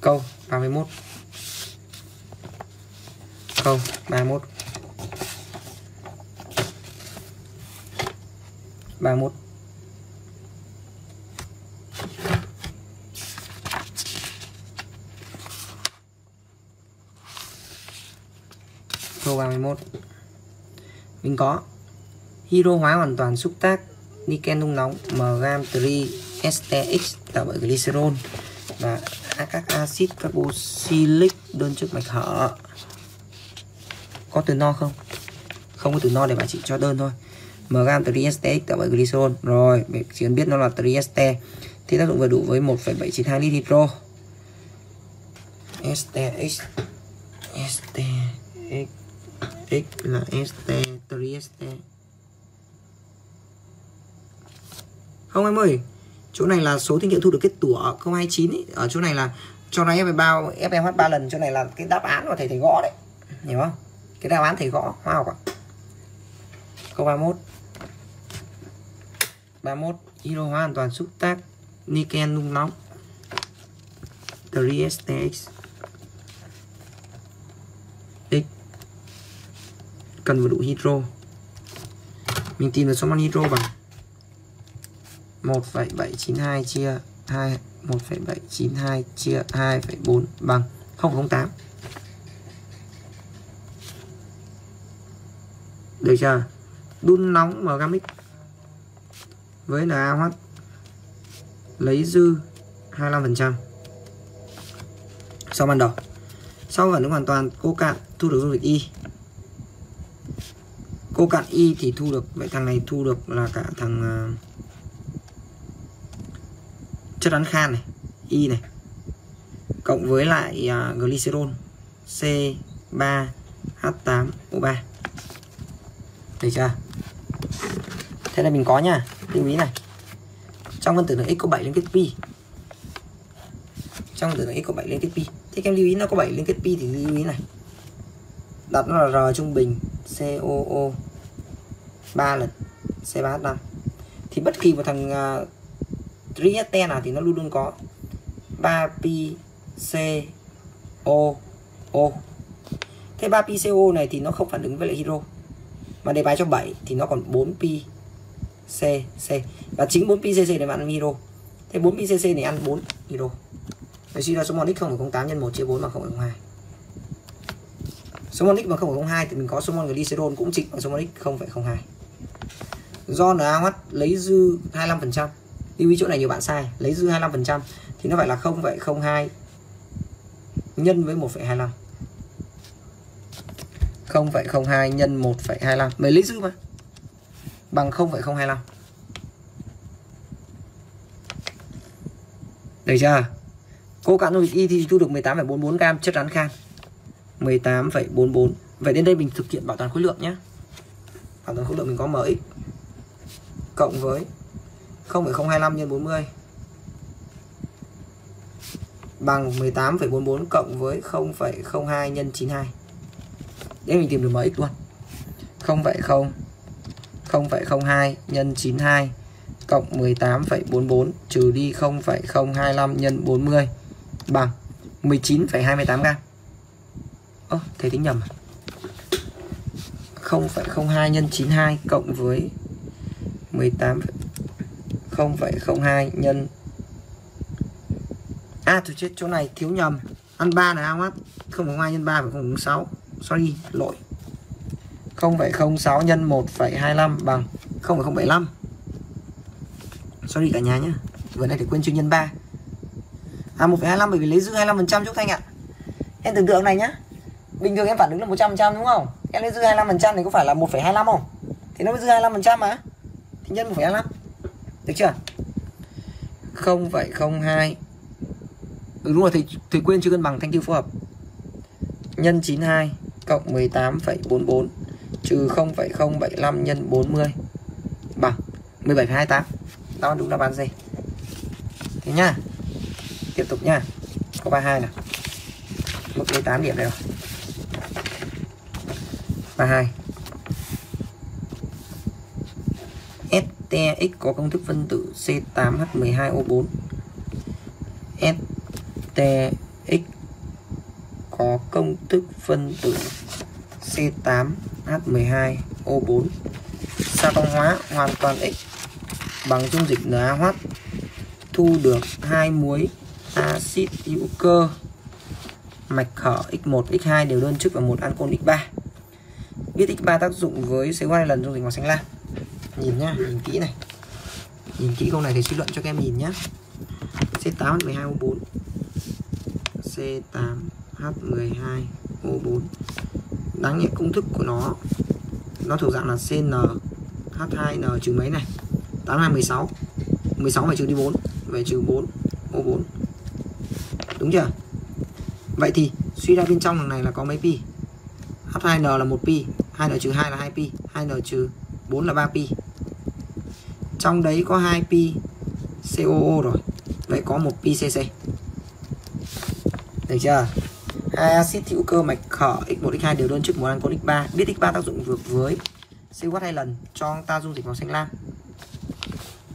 Câu 31 câu 31 31 Pro 31 mình có. Hydro hóa hoàn toàn xúc tác. Niken nung nóng. Mgam 3 STX tạo bởi glycerol. Và các axit carboxylic đơn chức mạch hở. Có từ no không? Không có từ no để bà chị cho đơn thôi. Mgam trieste tạo bởi glycerol. Rồi chỉ cần biết nó là trieste thì tác dụng vừa đủ với 1,792 lít hydro STX STX X là ST trieste không, em ơi, chỗ này là số thí nghiệm thu được kết tủa 029 ấy. ở chỗ này là, cho nó em bao FMH 3 lần, chỗ này là cái đáp án mà thầy thầy gõ đấy. Hiểu không? Cái đáp án thầy gõ hoa học ạ. Câu 31 31 hydro hóa hoàn toàn xúc tác niken nung nóng. Trieste X. cần vừa đủ hydro. Mình tìm được số mol hydro bằng 1,792 chia 2 1,792 chia 2,4 bằng 0,08 được chưa? Đun nóng mgamic với NaOH lấy dư 25% sau ban đầu sau phản ứng hoàn toàn cô cạn thu được dung dịch Y cô cạn Y thì thu được vậy thằng này thu được là cả thằng uh, chất ăn khan này Y này cộng với lại uh, glycerol C3H8O3 được chưa? Thế là mình có nha lưu ý này. Trong phân tử là x có 7 liên kết pi. Trong phân tử là x có 7 liên kết pi. Thế các em lưu ý nó có 7 liên kết pi thì lưu ý này. Đặt nó là r trung bình COO 3 lần C3H5 thì bất kỳ một thằng à, uh, trieste nào thì nó luôn luôn có. 3 pi CO O thế 3 pi CO này thì nó không phản ứng với lại hydro mà đề bài cho 7 thì nó còn 4 pi C C và chính 4 pi CC này bạn ăn hydro thế 4 pi CC này ăn 4 hydro vậy suy ra số mol x 0,08 nhân 1 chia 4 bằng 0,02 số mol x bằng 0,02 thì mình có số mol glycerol cũng chính bằng số mol x 0,02 do NaOH lấy dư 25% lưu ý chỗ này nhiều bạn sai lấy dư 25% thì nó phải là 0,02 nhân với 1,25 0,02 nhân 1,25 Mới lấy dư mà. Bằng 0,025 Được chưa? Cô cạn dung dịch Y thì thu được 18,44 gam chất rắn khan 18,44 Vậy đến đây mình thực hiện bảo toàn khối lượng nhé Bảo toàn khối lượng mình có MX Cộng với 0,025 nhân 40 Bằng 18,44 cộng với 0,02 nhân 92 để mình tìm được MX luôn. 0,0 0,02 nhân 92 cộng 18,44 trừ đi 0,025 nhân 40 bằng 19,28 gram. Ơ, thế tính nhầm à? 0,02 nhân 92 cộng với 18 0,02 nhân. À tôi chết chỗ này thiếu nhầm. Ăn 3 là ao mắt 0,02 nhân 3 phải không 6 Sorry lỗi. 0,06 nhân 1,25 bằng 0,075 Sorry cả nhà nhé Vừa nay để quên chữ nhân 3 À 1,25 bởi vì lấy dư 25% Trúc Thanh ạ. Em tưởng tượng này nhá. Bình thường em phản ứng là 100% đúng không? Em lấy dư 25% thì có phải là 1,25 không? Thì nó mới dư 25% mà nhân 1,25 Được chưa? 0,02 ừ, Đúng rồi thì, thì quên chưa cân bằng thanh tiêu phù hợp. Nhân 92 cộng 18,44 trừ 0,075 nhân 40 bằng 17,28 đó đúng đáp án gì? Thế nhá tiếp tục nha. Có 32 nào. Mức 18 điểm đây rồi. 32 STX có công thức phân tử C8H12O4 STX có công thức phân tử C8H12O4 Sa công hóa hoàn toàn X bằng dung dịch NaOH thu được hai muối axit hữu cơ mạch khở X1, X2 đều đơn chức và một ancol X3. Biết X3 tác dụng với CO2 lần dung dịch màu xanh lam. Nhìn nhá, nhìn kỹ này. Nhìn kỹ câu này thì suy luận cho các em nhìn nhá. C8 12 O4 C8H12O4 đáng nhẽ công thức của nó nó thuộc dạng là CN H2N trừ mấy này? 8 2 16 16 phải trừ đi 4 về trừ 4 O4 đúng chưa? Vậy thì suy ra bên trong này là có mấy pi? H2n là 1 pi 2n trừ 2 là 2 pi 2n trừ 4 là 3 pi trong đấy có hai pi COO rồi. Vậy có một pi CC được chưa? Hai axit hữu cơ mạch khở x1 x2 đều đơn chức một ancol x3 biết x3 tác dụng vượt với COH hai lần cho ta dung dịch màu xanh lam.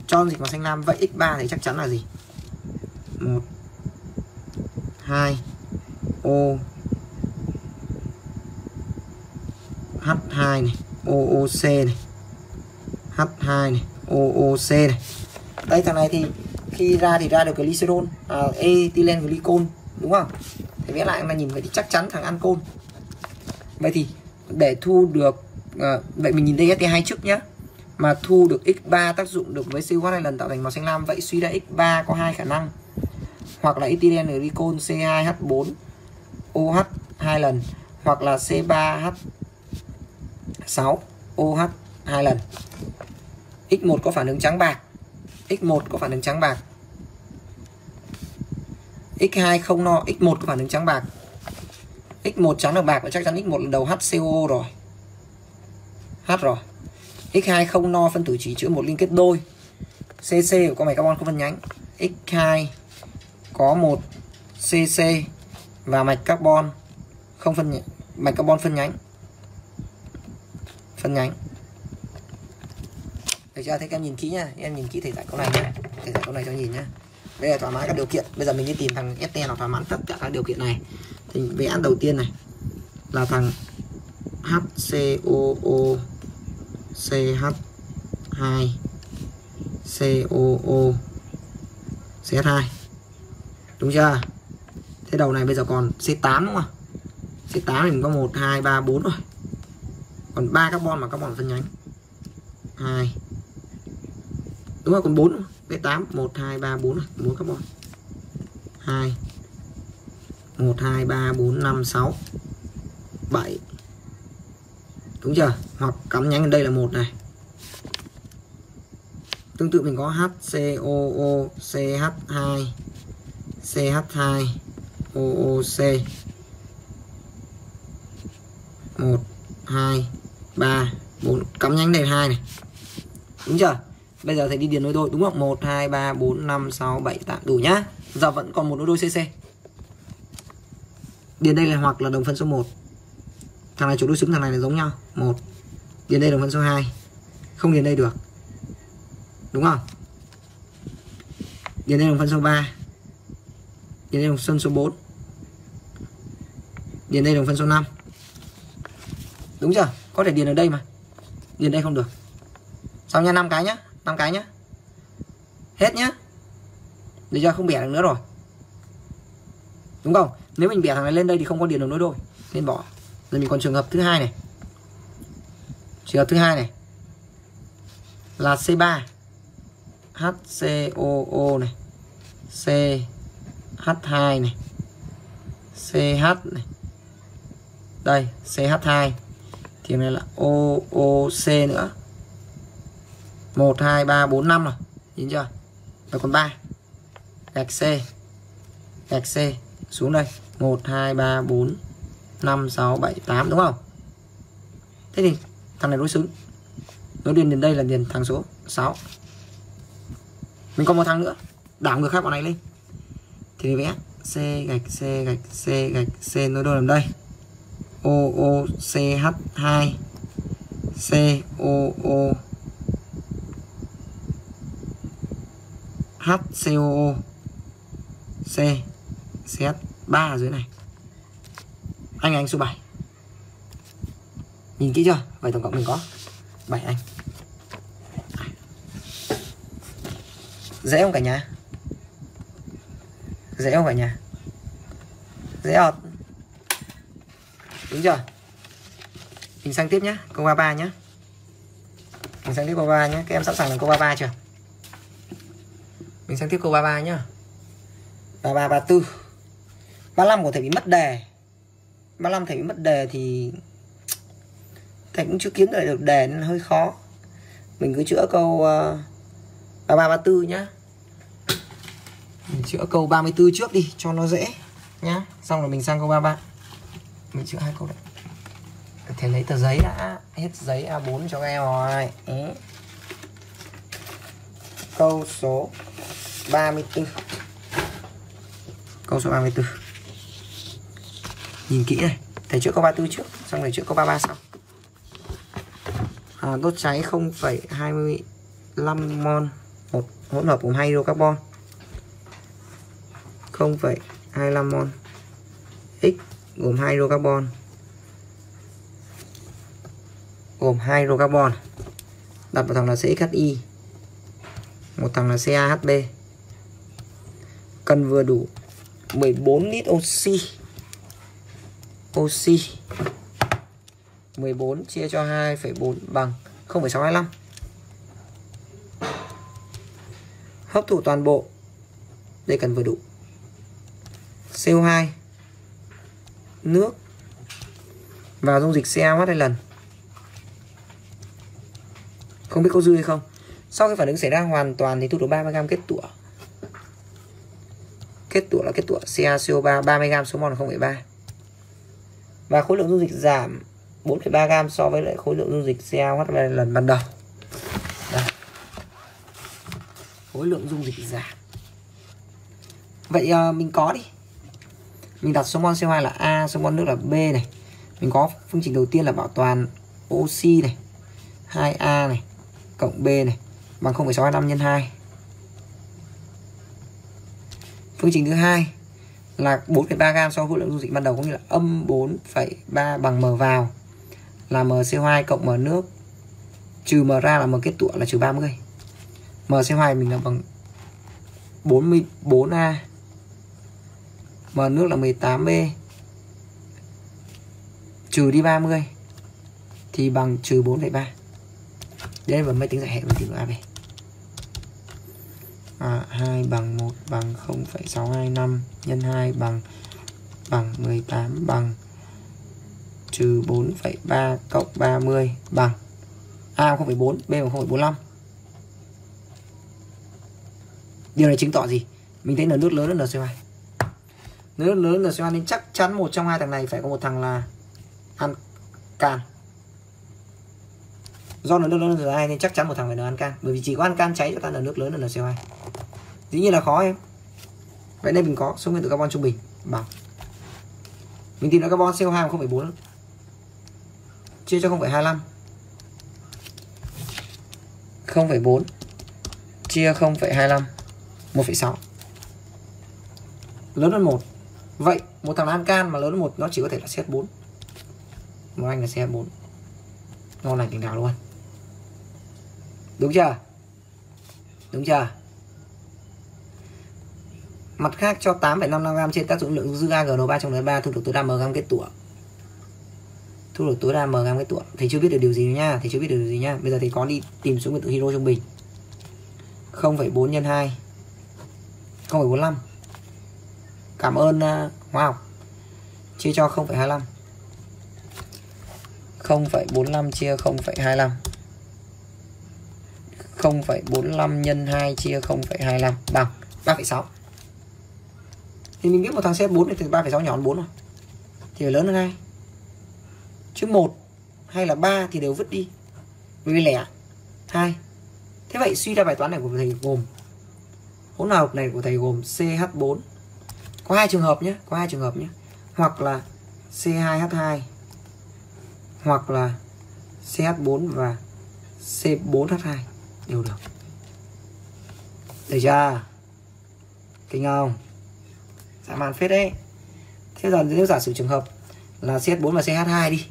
Cho dịch màu xanh lam, vậy x3 thì chắc chắn là gì? 1 2 O H2 này OOC này H2 này. OOC này. Đây thằng này thì khi ra thì ra được glycerol à, ethylene glycol đúng không? Thì vẽ lại mà nhìn vậy thì chắc chắn thằng ancol vậy thì để thu được à, vậy mình nhìn đây ST2 trước nhá. Mà thu được x3 tác dụng được với CO2 hai lần tạo thành màu xanh lam vậy suy ra x3 có hai khả năng. Hoặc là ethylene glycol C2H4 OH hai lần. Hoặc là C3H6 OH hai lần. X1 có phản ứng trắng bạc. X1 có phản ứng trắng bạc. X2 không no X1 có phản ứng trắng bạc. X1 trắng được bạc và chắc chắn X1 là đầu HCO rồi. H rồi. X2 không no phân tử chỉ chứa một liên kết đôi. CC có mạch carbon không phân nhánh. X2 có một CC và mạch carbon không phân mạch carbon phân nhánh. Phân nhánh được chưa? Thế các em nhìn kỹ nha. Em nhìn kỹ thầy giải câu này nhá. Thầy giải câu này cho nhìn nhá. Bây giờ thỏa mãn các điều kiện. Bây giờ mình đi tìm thằng ST nào thỏa mãn tất cả các điều kiện này. Thì vẽ đầu tiên này là thằng HCOO CH2 COO CH2 đúng chưa? Thế đầu này bây giờ còn C8 đúng không? C8 thì mình có 1 2 3 4 rồi. Còn ba carbon mà carbon phân nhánh. 2. Đúng rồi còn 4. B8 1 2 3 4 rồi, 4 carbon. 2 1 2 3 4 5 6 7 đúng chưa? Hoặc cắm nhánh ở đây là một này. Tương tự mình có HCOO CH2 CH2 OOC 1 2 3 4 cắm nhánh đây hai này. Đúng chưa? Bây giờ thầy đi điền nối đôi, đúng không? 1 2 3 4 5 6 7 8 đủ nhá. Giờ vẫn còn một nối đôi CC điền đây là hoặc là đồng phân số 1 thằng này chỗ đối xứng, thằng này là giống nhau. Một. Điền đây đồng phân số 2 không điền đây được. Đúng không? Điền đây đồng phân số 3 điền đây đồng phân số 4 điền đây đồng phân số 5 đúng chưa? Có thể điền ở đây mà. Điền đây không được. Xong nha, năm cái nhá năm cái nhá. Hết nhá. Để cho không bẻ được nữa rồi. Đúng không? Nếu mình bẻ thằng này lên đây thì không có điền được nối đôi. Nên bỏ. Rồi mình còn trường hợp thứ hai này. Trường hợp thứ hai này. Là C3 HCOO này. CH2 này. CH này. Đây CH2 thì này là OOC nữa. 1 2 3 4 5 rồi. Nhìn chưa? Rồi còn 3 gạch C. Gạch C. Xuống đây. 1 2 3 4 5 6 7 8 đúng không? Thế thì thằng này đối xứng. Nó điền đến đây là điền thằng số 6 mình còn một thằng nữa. Đảo ngược khác bọn này lên. Thì vẽ C gạch C gạch C gạch C nối đôi làm đây. O O, C, H 2 C, O O. HCOO C CS3 ở dưới này. Anh anh số 7 nhìn kỹ chưa? Vậy tổng cộng mình có 7 anh. Dễ không cả nhà? Dễ không cả nhà? Dễ ọt. Đúng chưa? Mình sang tiếp nhé câu 33 nhé mình sang tiếp câu 33 nhé các em sẵn sàng làm câu 33 chưa? Mình sang tiếp câu 33 nhá. 33 34 35 của thầy bị mất đề. 35 thầy bị mất đề thì thầy cũng chưa kiếm lại được đề nên hơi khó. Mình cứ chữa câu uh, 33 34 nhá. Mình chữa câu 34 trước đi cho nó dễ nhá. Xong rồi mình sang câu 33 mình chữa hai câu đấy thầy lấy tờ giấy đã hết giấy A4 cho các em rồi. Ừ. câu số 34 câu số 34 nhìn kỹ này thấy chữa câu 34 trước xong rồi chữa câu 33 sau. À, đốt cháy 0,25 mol một hỗn hợp gồm hydrocarbon. 0,25 mol x gồm hydrocarbon. Gồm hydrocarbon. Đặt vào thằng là CXHI một thằng là CaHB cần vừa đủ 14 lít oxy. Oxy. 14 chia cho 2,4 bằng 0,625 hấp thụ toàn bộ. Đây cần vừa đủ. CO2 nước. Và dung dịch CaOH hai lần. Không biết có dư hay không. Sau khi phản ứng xảy ra hoàn toàn thì thu được 30g kết tủa kết tủa là kết tủa CaCO3 30g số mol là 0,3 và khối lượng dung dịch giảm 4,3 g so với lại khối lượng dung dịch CaOH lần ban đầu. Đây. khối lượng dung dịch giảm. Vậy uh, mình có đi. Mình đặt số mol CO2 là A số mol nước là B này. Mình có phương trình đầu tiên là bảo toàn oxy này 2A này cộng B này bằng 0,625 nhân 2 phương trình thứ hai là 4,3 gam so với lượng dung dịch ban đầu có nghĩa là âm 4,3 bằng m vào là MCO2 cộng M nước trừ M ra là M kết tụa là trừ 30 MCO2 mình là bằng 44A M nước là 18B trừ đi 30 thì bằng trừ 4,3 đây là máy tính giải hệ mình tìm được AB à, 2 bằng 1 bằng 0,625 nhân 2 bằng bằng 18 bằng trừ 4,3 cộng 30 bằng. A 0,4 B bằng 0,45 Điều này chứng tỏ gì? Mình thấy là nước lớn hơn NCO2 Nước lớn hơn NCO2 nên chắc chắn một trong hai thằng này phải có một thằng là ăn can do nó nước lớn hơn NCO2 nên chắc chắn một thằng phải là ăn can. Bởi vì chỉ có ăn can cháy cho ta là nước lớn hơn NCO2 dĩ nhiên là khó em. Vậy nên mình có số nguyên tử carbon trung bình. Bằng. Mình tìm ra carbon CO2 không phải 4 chia cho 0,25 0,4 chia 0,25 1,6 lớn hơn 1 vậy một thằng ancan mà lớn hơn 1 nó chỉ có thể là CH4 một anh là CH4 ngon lành tình nào luôn đúng chưa? Đúng chưa? Mặt khác cho 8,55 g trên tác dụng lượng dư AGN3 trong lần 3 thu được tối đa mg kết tủa thu được tối đa mg kết tủa thầy chưa biết được điều gì nha thầy chưa biết được điều gì nha. Bây giờ thầy có đi tìm số nguyên tử hydro trung bình. 0,4 nhân 2 0,45 cảm ơn uh, hóa học. Chia cho 0,25 0,45 chia 0,25 0,45 nhân 2 chia 0,25 bằng 3,6 thì mình biết một thằng C4 thì 3,6 nhỏ hơn 4 rồi. Thì lớn hơn 2 chứ 1 hay là 3 thì đều vứt đi. Vì lẻ 2 thế vậy suy ra bài toán này của thầy gồm. Hỗn hợp này của thầy gồm CH4 có hai trường hợp nhé có hai trường hợp nhé hoặc là C2H2 hoặc là CH4 và C4H2 đều được. Được chưa kinh không? Dạ, Dã man phết đấy. Thế giờ nếu giả sử trường hợp là CH4 và CH2 đi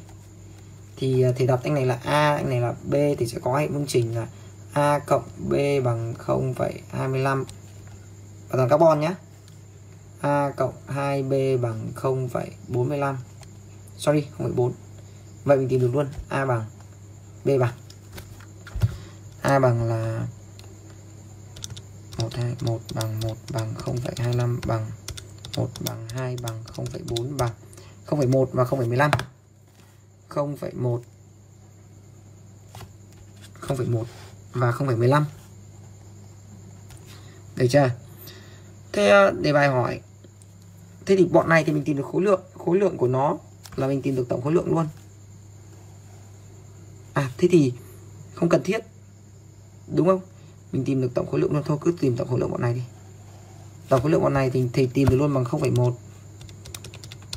thì à, thì đặt anh này là A anh này là B thì sẽ có hệ phương trình là A cộng B bằng 0,25 và toàn carbon nhé A cộng 2B bằng 0,45 sorry 0,4 vậy mình tìm được luôn. A bằng B bằng. A bằng là 1 2 1 bằng 1 bằng 0,25 bằng 1 bằng 2 bằng 0,4 bằng 0,1 và 0,15 0,1 0,1 và 0,15 được chưa? Thế ờ, đề bài hỏi. Thế thì bọn này thì mình tìm được khối lượng khối lượng của nó là mình tìm được tổng khối lượng luôn. À thế thì không cần thiết đúng không? Mình tìm được tổng khối lượng luôn. Thôi cứ tìm tổng khối lượng bọn này đi. Tổng khối lượng bọn này thì thì tìm được luôn bằng 0,1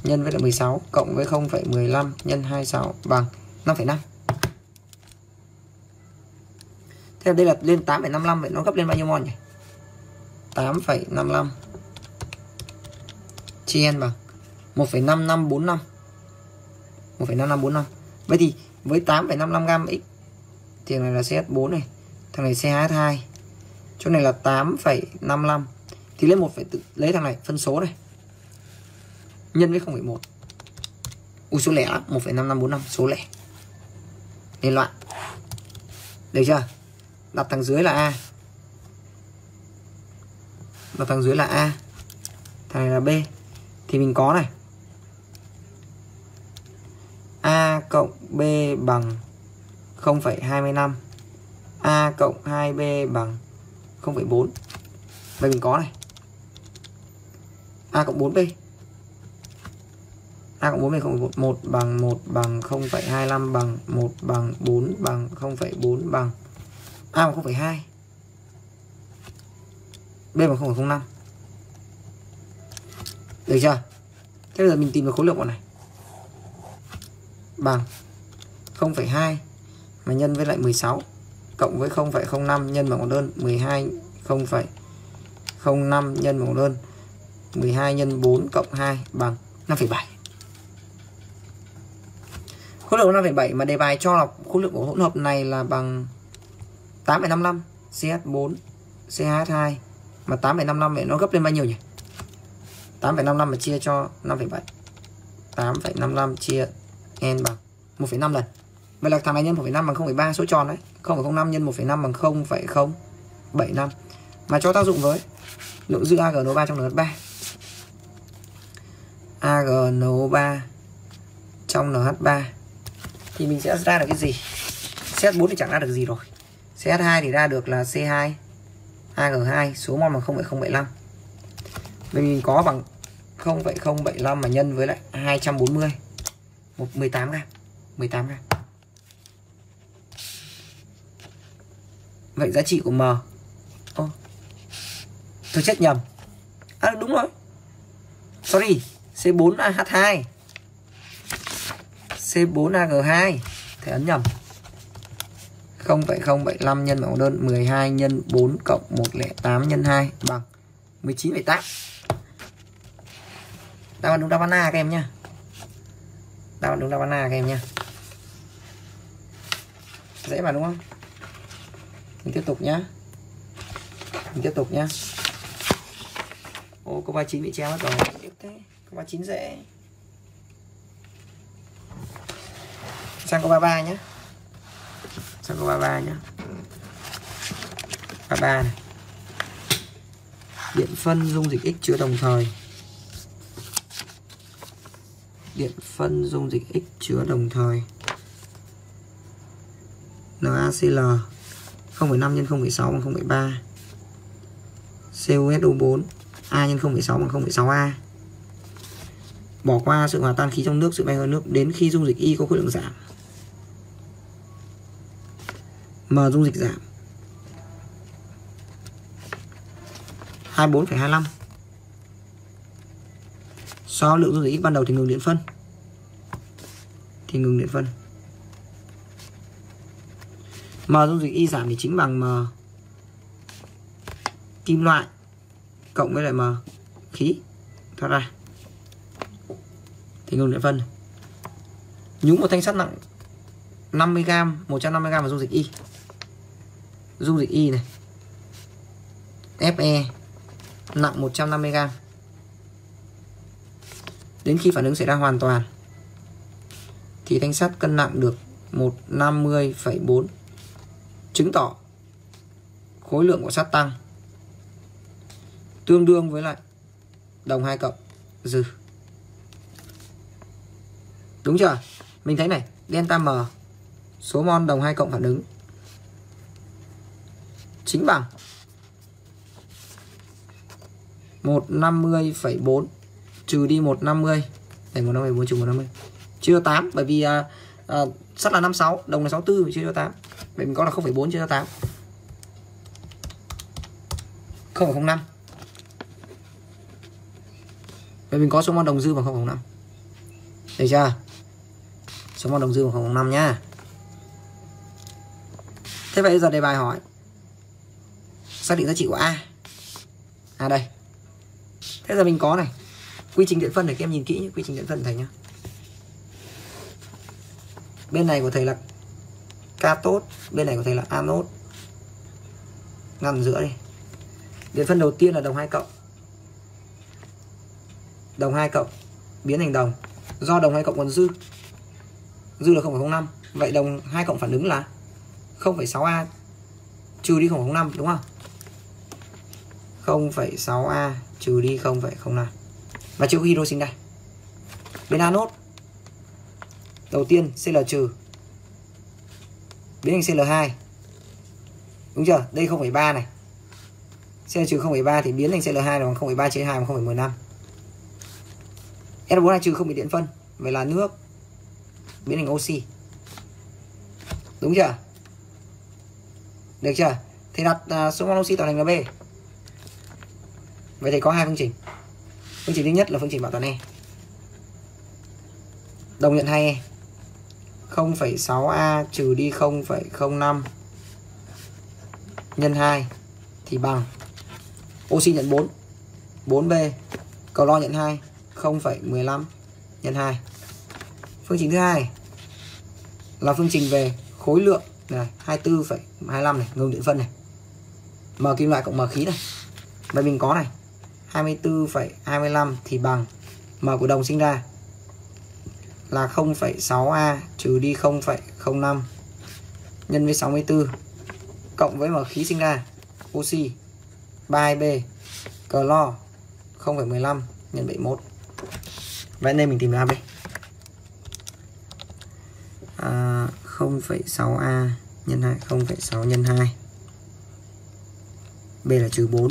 nhân với lại 16 cộng với 0,15 nhân 26 bằng 5,5 Thế đây là lên 8,55 vậy nó gấp lên bao nhiêu mol nhỉ? 8,55 chia n bằng 1,5545 1,5545 Vậy thì với 8,55 gam x thì này là CS4 này thằng này CH2 chỗ này là 8,55 thì lấy một phải tự lấy thằng này phân số này. Nhân với 0,1 Ui số lẻ lắm 1,5545 số lẻ. Nên loạn Được chưa? Đặt thằng dưới là A. Đặt thằng dưới là A. Thằng này là B. Thì mình có này. A cộng B bằng 0,25 A cộng 2B bằng 0,4 Vậy mình có này. A cộng 4B A cộng 4 về 0,1 bằng 1 bằng 0,25 bằng 1 bằng 4 bằng 0,4 bằng A bằng 0,2 B bằng 0,05 Được chưa? Thế bây giờ mình tìm được khối lượng bọn này. Bằng 0,2 Mà nhân với lại 16 Cộng với 0,05 nhân bằng một đơn 12 0,05 nhân bằng một đơn 12 nhân 4 cộng 2 bằng 5,7 khối lượng 5,7 mà đề bài cho là khối lượng của hỗn hợp này là bằng 8,55 CH4 CH2 mà 8,55 vậy nó gấp lên bao nhiêu nhỉ? 8,55 mà chia cho 5,7 8,55 chia n bằng 1,5 lần vậy là thằng này nhân 1,5 bằng 0,3 số tròn đấy. 0,05 nhân 1,5 bằng 0,075 mà cho tác dụng với lượng dư AgNO3 trong NH3 AgNO3 trong NH3 thì mình sẽ ra được cái gì? CH4 thì chẳng ra được gì rồi. CH2 thì ra được là C2 AG2 số mol bằng 0,075 mình có bằng 0,075 mà nhân với lại 240 18 gram 18 gram. Vậy giá trị của M. Ô, tôi chết nhầm. À đúng rồi. Sorry C4AH2 C4AG2 Thầy ấn nhầm. 0,075 nhân mẫu đơn 12 nhân 4 cộng 108 nhân 2 bằng 19,8 Đáp án đúng đáp án A các em nhá. Đáp án đúng đáp án A các em nhá. Dễ mà đúng không? Mình tiếp tục nhá. Mình tiếp tục nhá. Ô câu 39 bị treo mất rồi. Tiếp thế. Câu 39 dễ. Sang câu 33 nhé Sang câu 33 nhé 33 này. Điện phân dung dịch X chứa đồng thời. Điện phân dung dịch X chứa đồng thời. NaCl 0,5 x 0,6 bằng 0,3 COSO4 A x 0,6 bằng 0,6A Bỏ qua sự hòa tan khí trong nước, sự bay hơi nước đến khi dung dịch Y có khối lượng giảm. M dung dịch giảm. 24,25 So lượng dung dịch X ban đầu thì ngừng điện phân. Thì ngừng điện phân. M dung dịch Y giảm thì chính bằng M. Kim loại cộng với lại M. Khí. Thoát ra. Thì công điện phân. Nhúng một thanh sắt nặng 50g 150g vào dung dịch Y. Dung dịch Y này. Fe nặng 150g đến khi phản ứng xảy ra hoàn toàn thì thanh sắt cân nặng được 150,4 chứng tỏ khối lượng của sắt tăng tương đương với lại đồng 2 cộng dư đúng chưa? Mình thấy này delta m số mol đồng 2 cộng phản ứng chính bằng 150,4 trừ đi 150 để 154 trừ 150 chia cho 8 bởi vì à, à, sắt là 56 đồng là 64 chia cho 8 vậy mình có là 0,4 chia cho 8 0,05 vậy mình có số mol đồng dư bằng 0,05 được chưa? Số mol đồng dư bằng 0,05 nhá thế vậy giờ đề bài hỏi. Xác định giá trị của A. À đây. Thế giờ mình có này. Quy trình điện phân này các em nhìn kỹ nhé quy trình điện phân thầy nhá bên này của thầy là cathode bên này có thể là anode ngăn giữa đi. Điện phân đầu tiên là đồng 2 cộng. Đồng 2 cộng biến thành đồng. Do đồng 2 cộng còn dư. Dư là 0,05 vậy đồng 2 cộng phản ứng là 0,6A trừ đi 0,05 đúng không? 0,6A trừ đi 0,05 và chữ hydro sinh đây. Bên anode đầu tiên C là trừ biến thành Cl2 đúng chưa? Đây 0,3 này. Cl trừ 0,3 thì biến thành Cl2 là bằng 0,3 chia 2 bằng 0,15 S42 trừ không bị điện phân vậy là nước biến thành oxy. Đúng chưa? Được chưa? Thì đặt uh, số mol oxy tạo thành là B. Vậy thì có hai phương trình. Phương trình thứ nhất là phương trình bảo toàn E. Đồng nhận 2E 0,6A trừ đi 0,05 nhân 2 thì bằng oxy nhận 4 4B clo nhận 2 0,15 nhân 2 phương trình thứ hai là phương trình về khối lượng này 24,25 này ngừng điện phân này. M kim loại cộng m khí này vậy mình có này 24,25 thì bằng m của đồng sinh ra là 0,6A trừ đi 0,05 nhân với 64 cộng với mở khí sinh ra oxy 32B clo 0,15 nhân 71 Vậy nên mình tìm ra b à, 0,6A nhân 2 0,6 nhân 2 B là trừ 4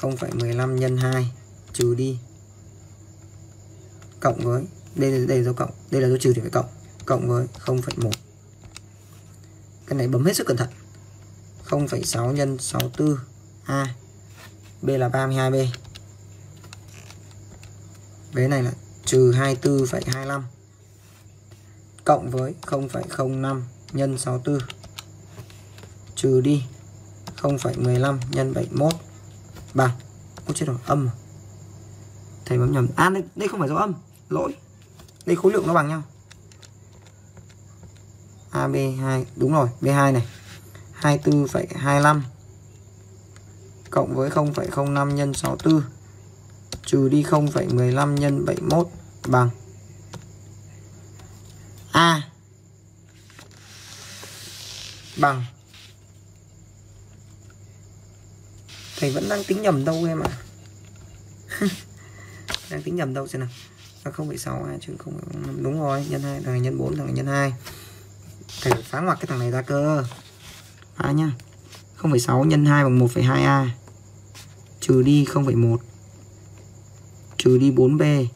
0,15 nhân 2 trừ đi cộng với đây là đây là dấu cộng đây là dấu trừ thì phải cộng cộng với 0,1 cái này bấm hết sức cẩn thận. 0,6 nhân 64 A B là 32B Vế này là trừ 24,25 cộng với 0,05 nhân 64 trừ đi 0,15 nhân 71 bằng Ôi chết rồi âm à. Thầy bấm nhầm. À đây, đây không phải dấu âm. Lỗi. Đây khối lượng nó bằng nhau. AB2 Đúng rồi B2 này. 24,25 Cộng với 0,05 nhân 64 Trừ đi 0,15 nhân 71 Bằng. A. Bằng. Thầy vẫn đang tính nhầm đâu em ạ. À. Đang tính nhầm đâu xem nào là 0,6 A chứ không đúng rồi nhân 2 thằng này nhân 4 thằng này nhân 2 thầy phải phá ngoặc cái thằng này ra cơ. Phá nhá. 0,6 nhân 2 bằng 1,2A trừ đi 0,1 trừ đi 4B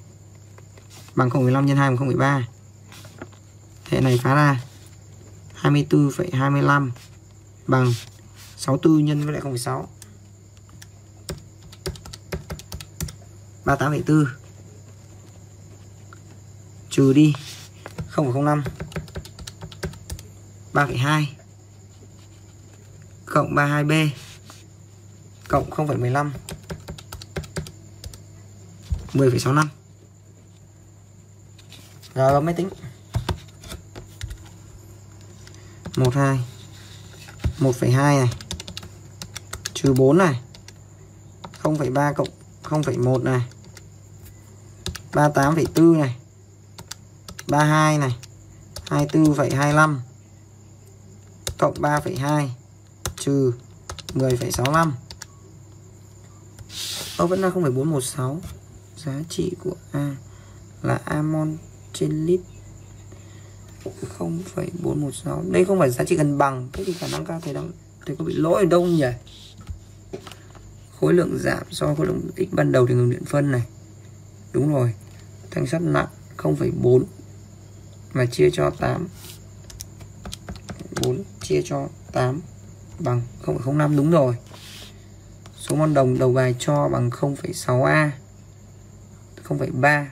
bằng 0,5 nhân 2 bằng 0,3 hệ này phá ra. 24,25 bằng 64 nhân với lại 0,6 38,4 trừ đi. 0,05 3,2 cộng 32B cộng 0,15 10,65 Rồi bấm máy tính. 12 1,2 này. Trừ 4 này. 0,3 cộng 0,1 này. 38,4 này. 32 này 24,25 cộng 3,2 trừ 10,65 Ơ vẫn là 0,416 Giá trị của A là amon trên lít. 0,416 Đây không phải giá trị gần bằng Thế thì khả năng cao thầy đang Thầy có bị lỗi ở đâu nhỉ? Khối lượng giảm so khối lượng x ban đầu thì ngừng điện phân này. Đúng rồi Thanh sắt nặng 0,4 mà chia cho 8 4 chia cho 8 bằng 0,05 đúng rồi. Số mol đồng đầu bài cho bằng 0,6A 0,3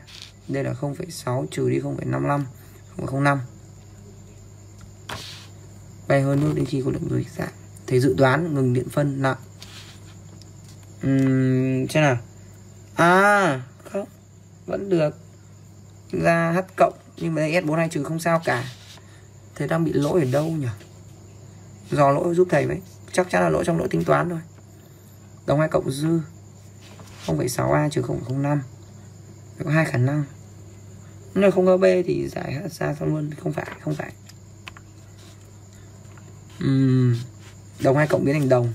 Đây là 0,6 trừ đi 0,55 0,05 Bay hơn nước đến khi có lượng dưới giảm. Thế dự đoán ngừng điện phân nặng. Uhm, Xem nào. À không Vẫn được. Ra H cộng. Nhưng mà đây S42 trừ không sao cả. Thế đang bị lỗi ở đâu nhỉ? Dò lỗi giúp thầy với Chắc chắn là lỗi trong lỗi tính toán thôi. Đồng 2 cộng dư. 0,6A trừ 0,05 Có hai khả năng. Nếu không có B thì giải ra xong luôn. Không phải, không phải. Uhm, Đồng 2 cộng biến thành đồng.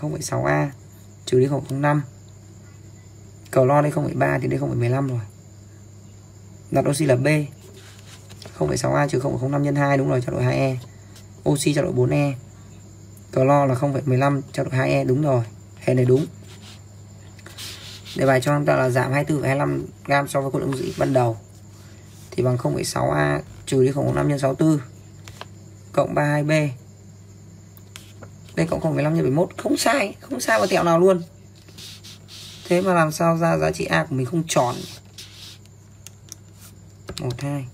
0,6A trừ đi 0,05 Cầu lo đây 0,3 thì đây 0,15 rồi. Đặt oxy là B. 0,6A trừ 0,05 nhân 2 đúng rồi cho đội 2E Oxy cho đội 4E Clo là 0,15 cho đội 2E đúng rồi Hệ này đúng. Đề bài cho chúng ta là giảm 24,25 gam so với khối lượng dị ban đầu. Thì bằng 0,6A trừ đi 0,5 nhân 64 Cộng 32B Đây cộng 0,15 nhân 71 Không sai, không sai vào tẹo nào luôn. Thế mà làm sao ra giá trị A của mình không tròn? 1, 2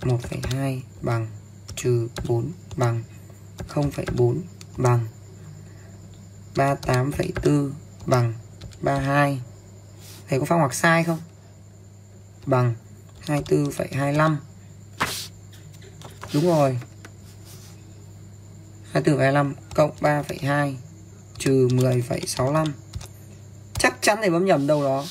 1,2 bằng trừ 4 bằng 0,4 bằng. 38,4 bằng 32 Thầy có phác hoặc sai không? Bằng 24,25 Đúng rồi. 24,25 cộng 3,2 trừ 10,65 Chắc chắn thầy bấm nhầm đâu đó.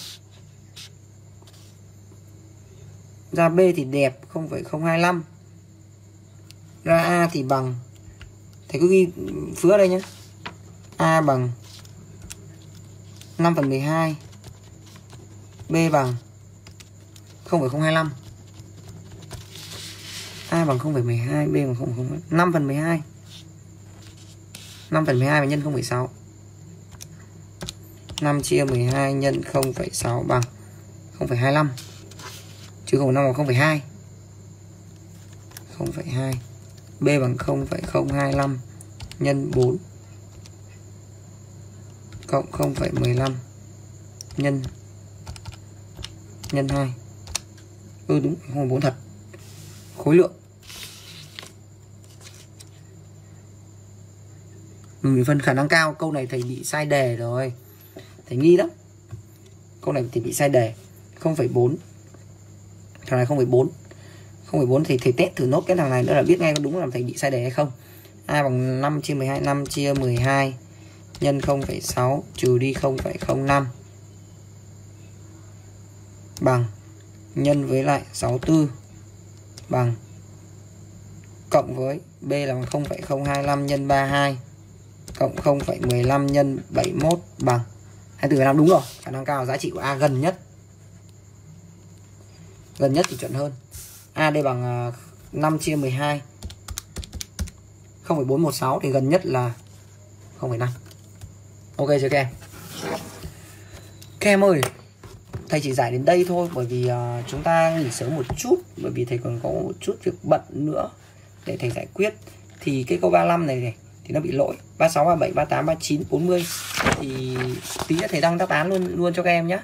Ra B thì đẹp 0,025 ra A thì bằng. Thầy cứ ghi phứa đây nhé. A bằng 5 phần 12 B bằng 0,025 A bằng 0,12 B bằng 0,0 5 phần 12 5 phần 12 và nhân 0,6 5 chia 12 nhân 0,6 bằng 0,25 Chứ không 0,5 là 0,2 0,2 B bằng 0,025 nhân 4 cộng 0,15 nhân nhân 2 Ừ đúng, 0,4 thật. Khối lượng. Mình phân khả năng cao câu này thầy bị sai đề rồi. Thầy nghi lắm. Câu này thì bị sai đề. 0,4 Thằng này 0,4 0,4 thì thầy test thử nốt cái thằng này nữa là biết ngay có đúng là thầy bị sai đề hay không. A bằng 5 chia 12 5 chia 12 nhân 0,6 trừ đi 0,05 bằng nhân với lại 64 bằng cộng với B là 0,025 nhân 32 cộng 0,15 nhân 71 bằng. 24,5 đúng rồi khả năng cao giá trị của A gần nhất gần nhất thì chuẩn hơn. AD bằng à, 5 chia 12 0,416 thì gần nhất là 0,5 Ok chưa các em Các em ơi Thầy chỉ giải đến đây thôi Bởi vì uh, chúng ta nghỉ sớm một chút Bởi vì thầy còn có một chút việc bận nữa Để thầy giải quyết. Thì cái câu 35 này này Thì nó bị lỗi. 36, 37, 38, 39, 40 Thì tí nữa thầy đăng đáp án luôn luôn cho các em nhé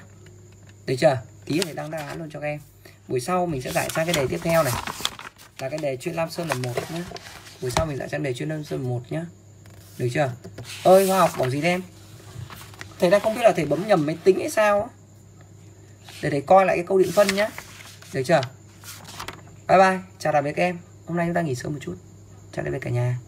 Được chưa? Tí nữa thầy đăng đáp án luôn cho các em. Buổi sau mình sẽ giải sang cái đề tiếp theo này. Là cái đề chuyên Lam Sơn lần một nhé Buổi sau mình giải sang đề chuyên Lam Sơn một nhé Được chưa? Ơi, Hoa học bảo gì em? Thầy đang không biết là thầy bấm nhầm máy tính hay sao Để thầy coi lại cái câu điện phân nhé Được chưa? Bye bye. Chào tạm biệt các em. Hôm nay chúng ta nghỉ sớm một chút. Chào tạm biệt cả nhà.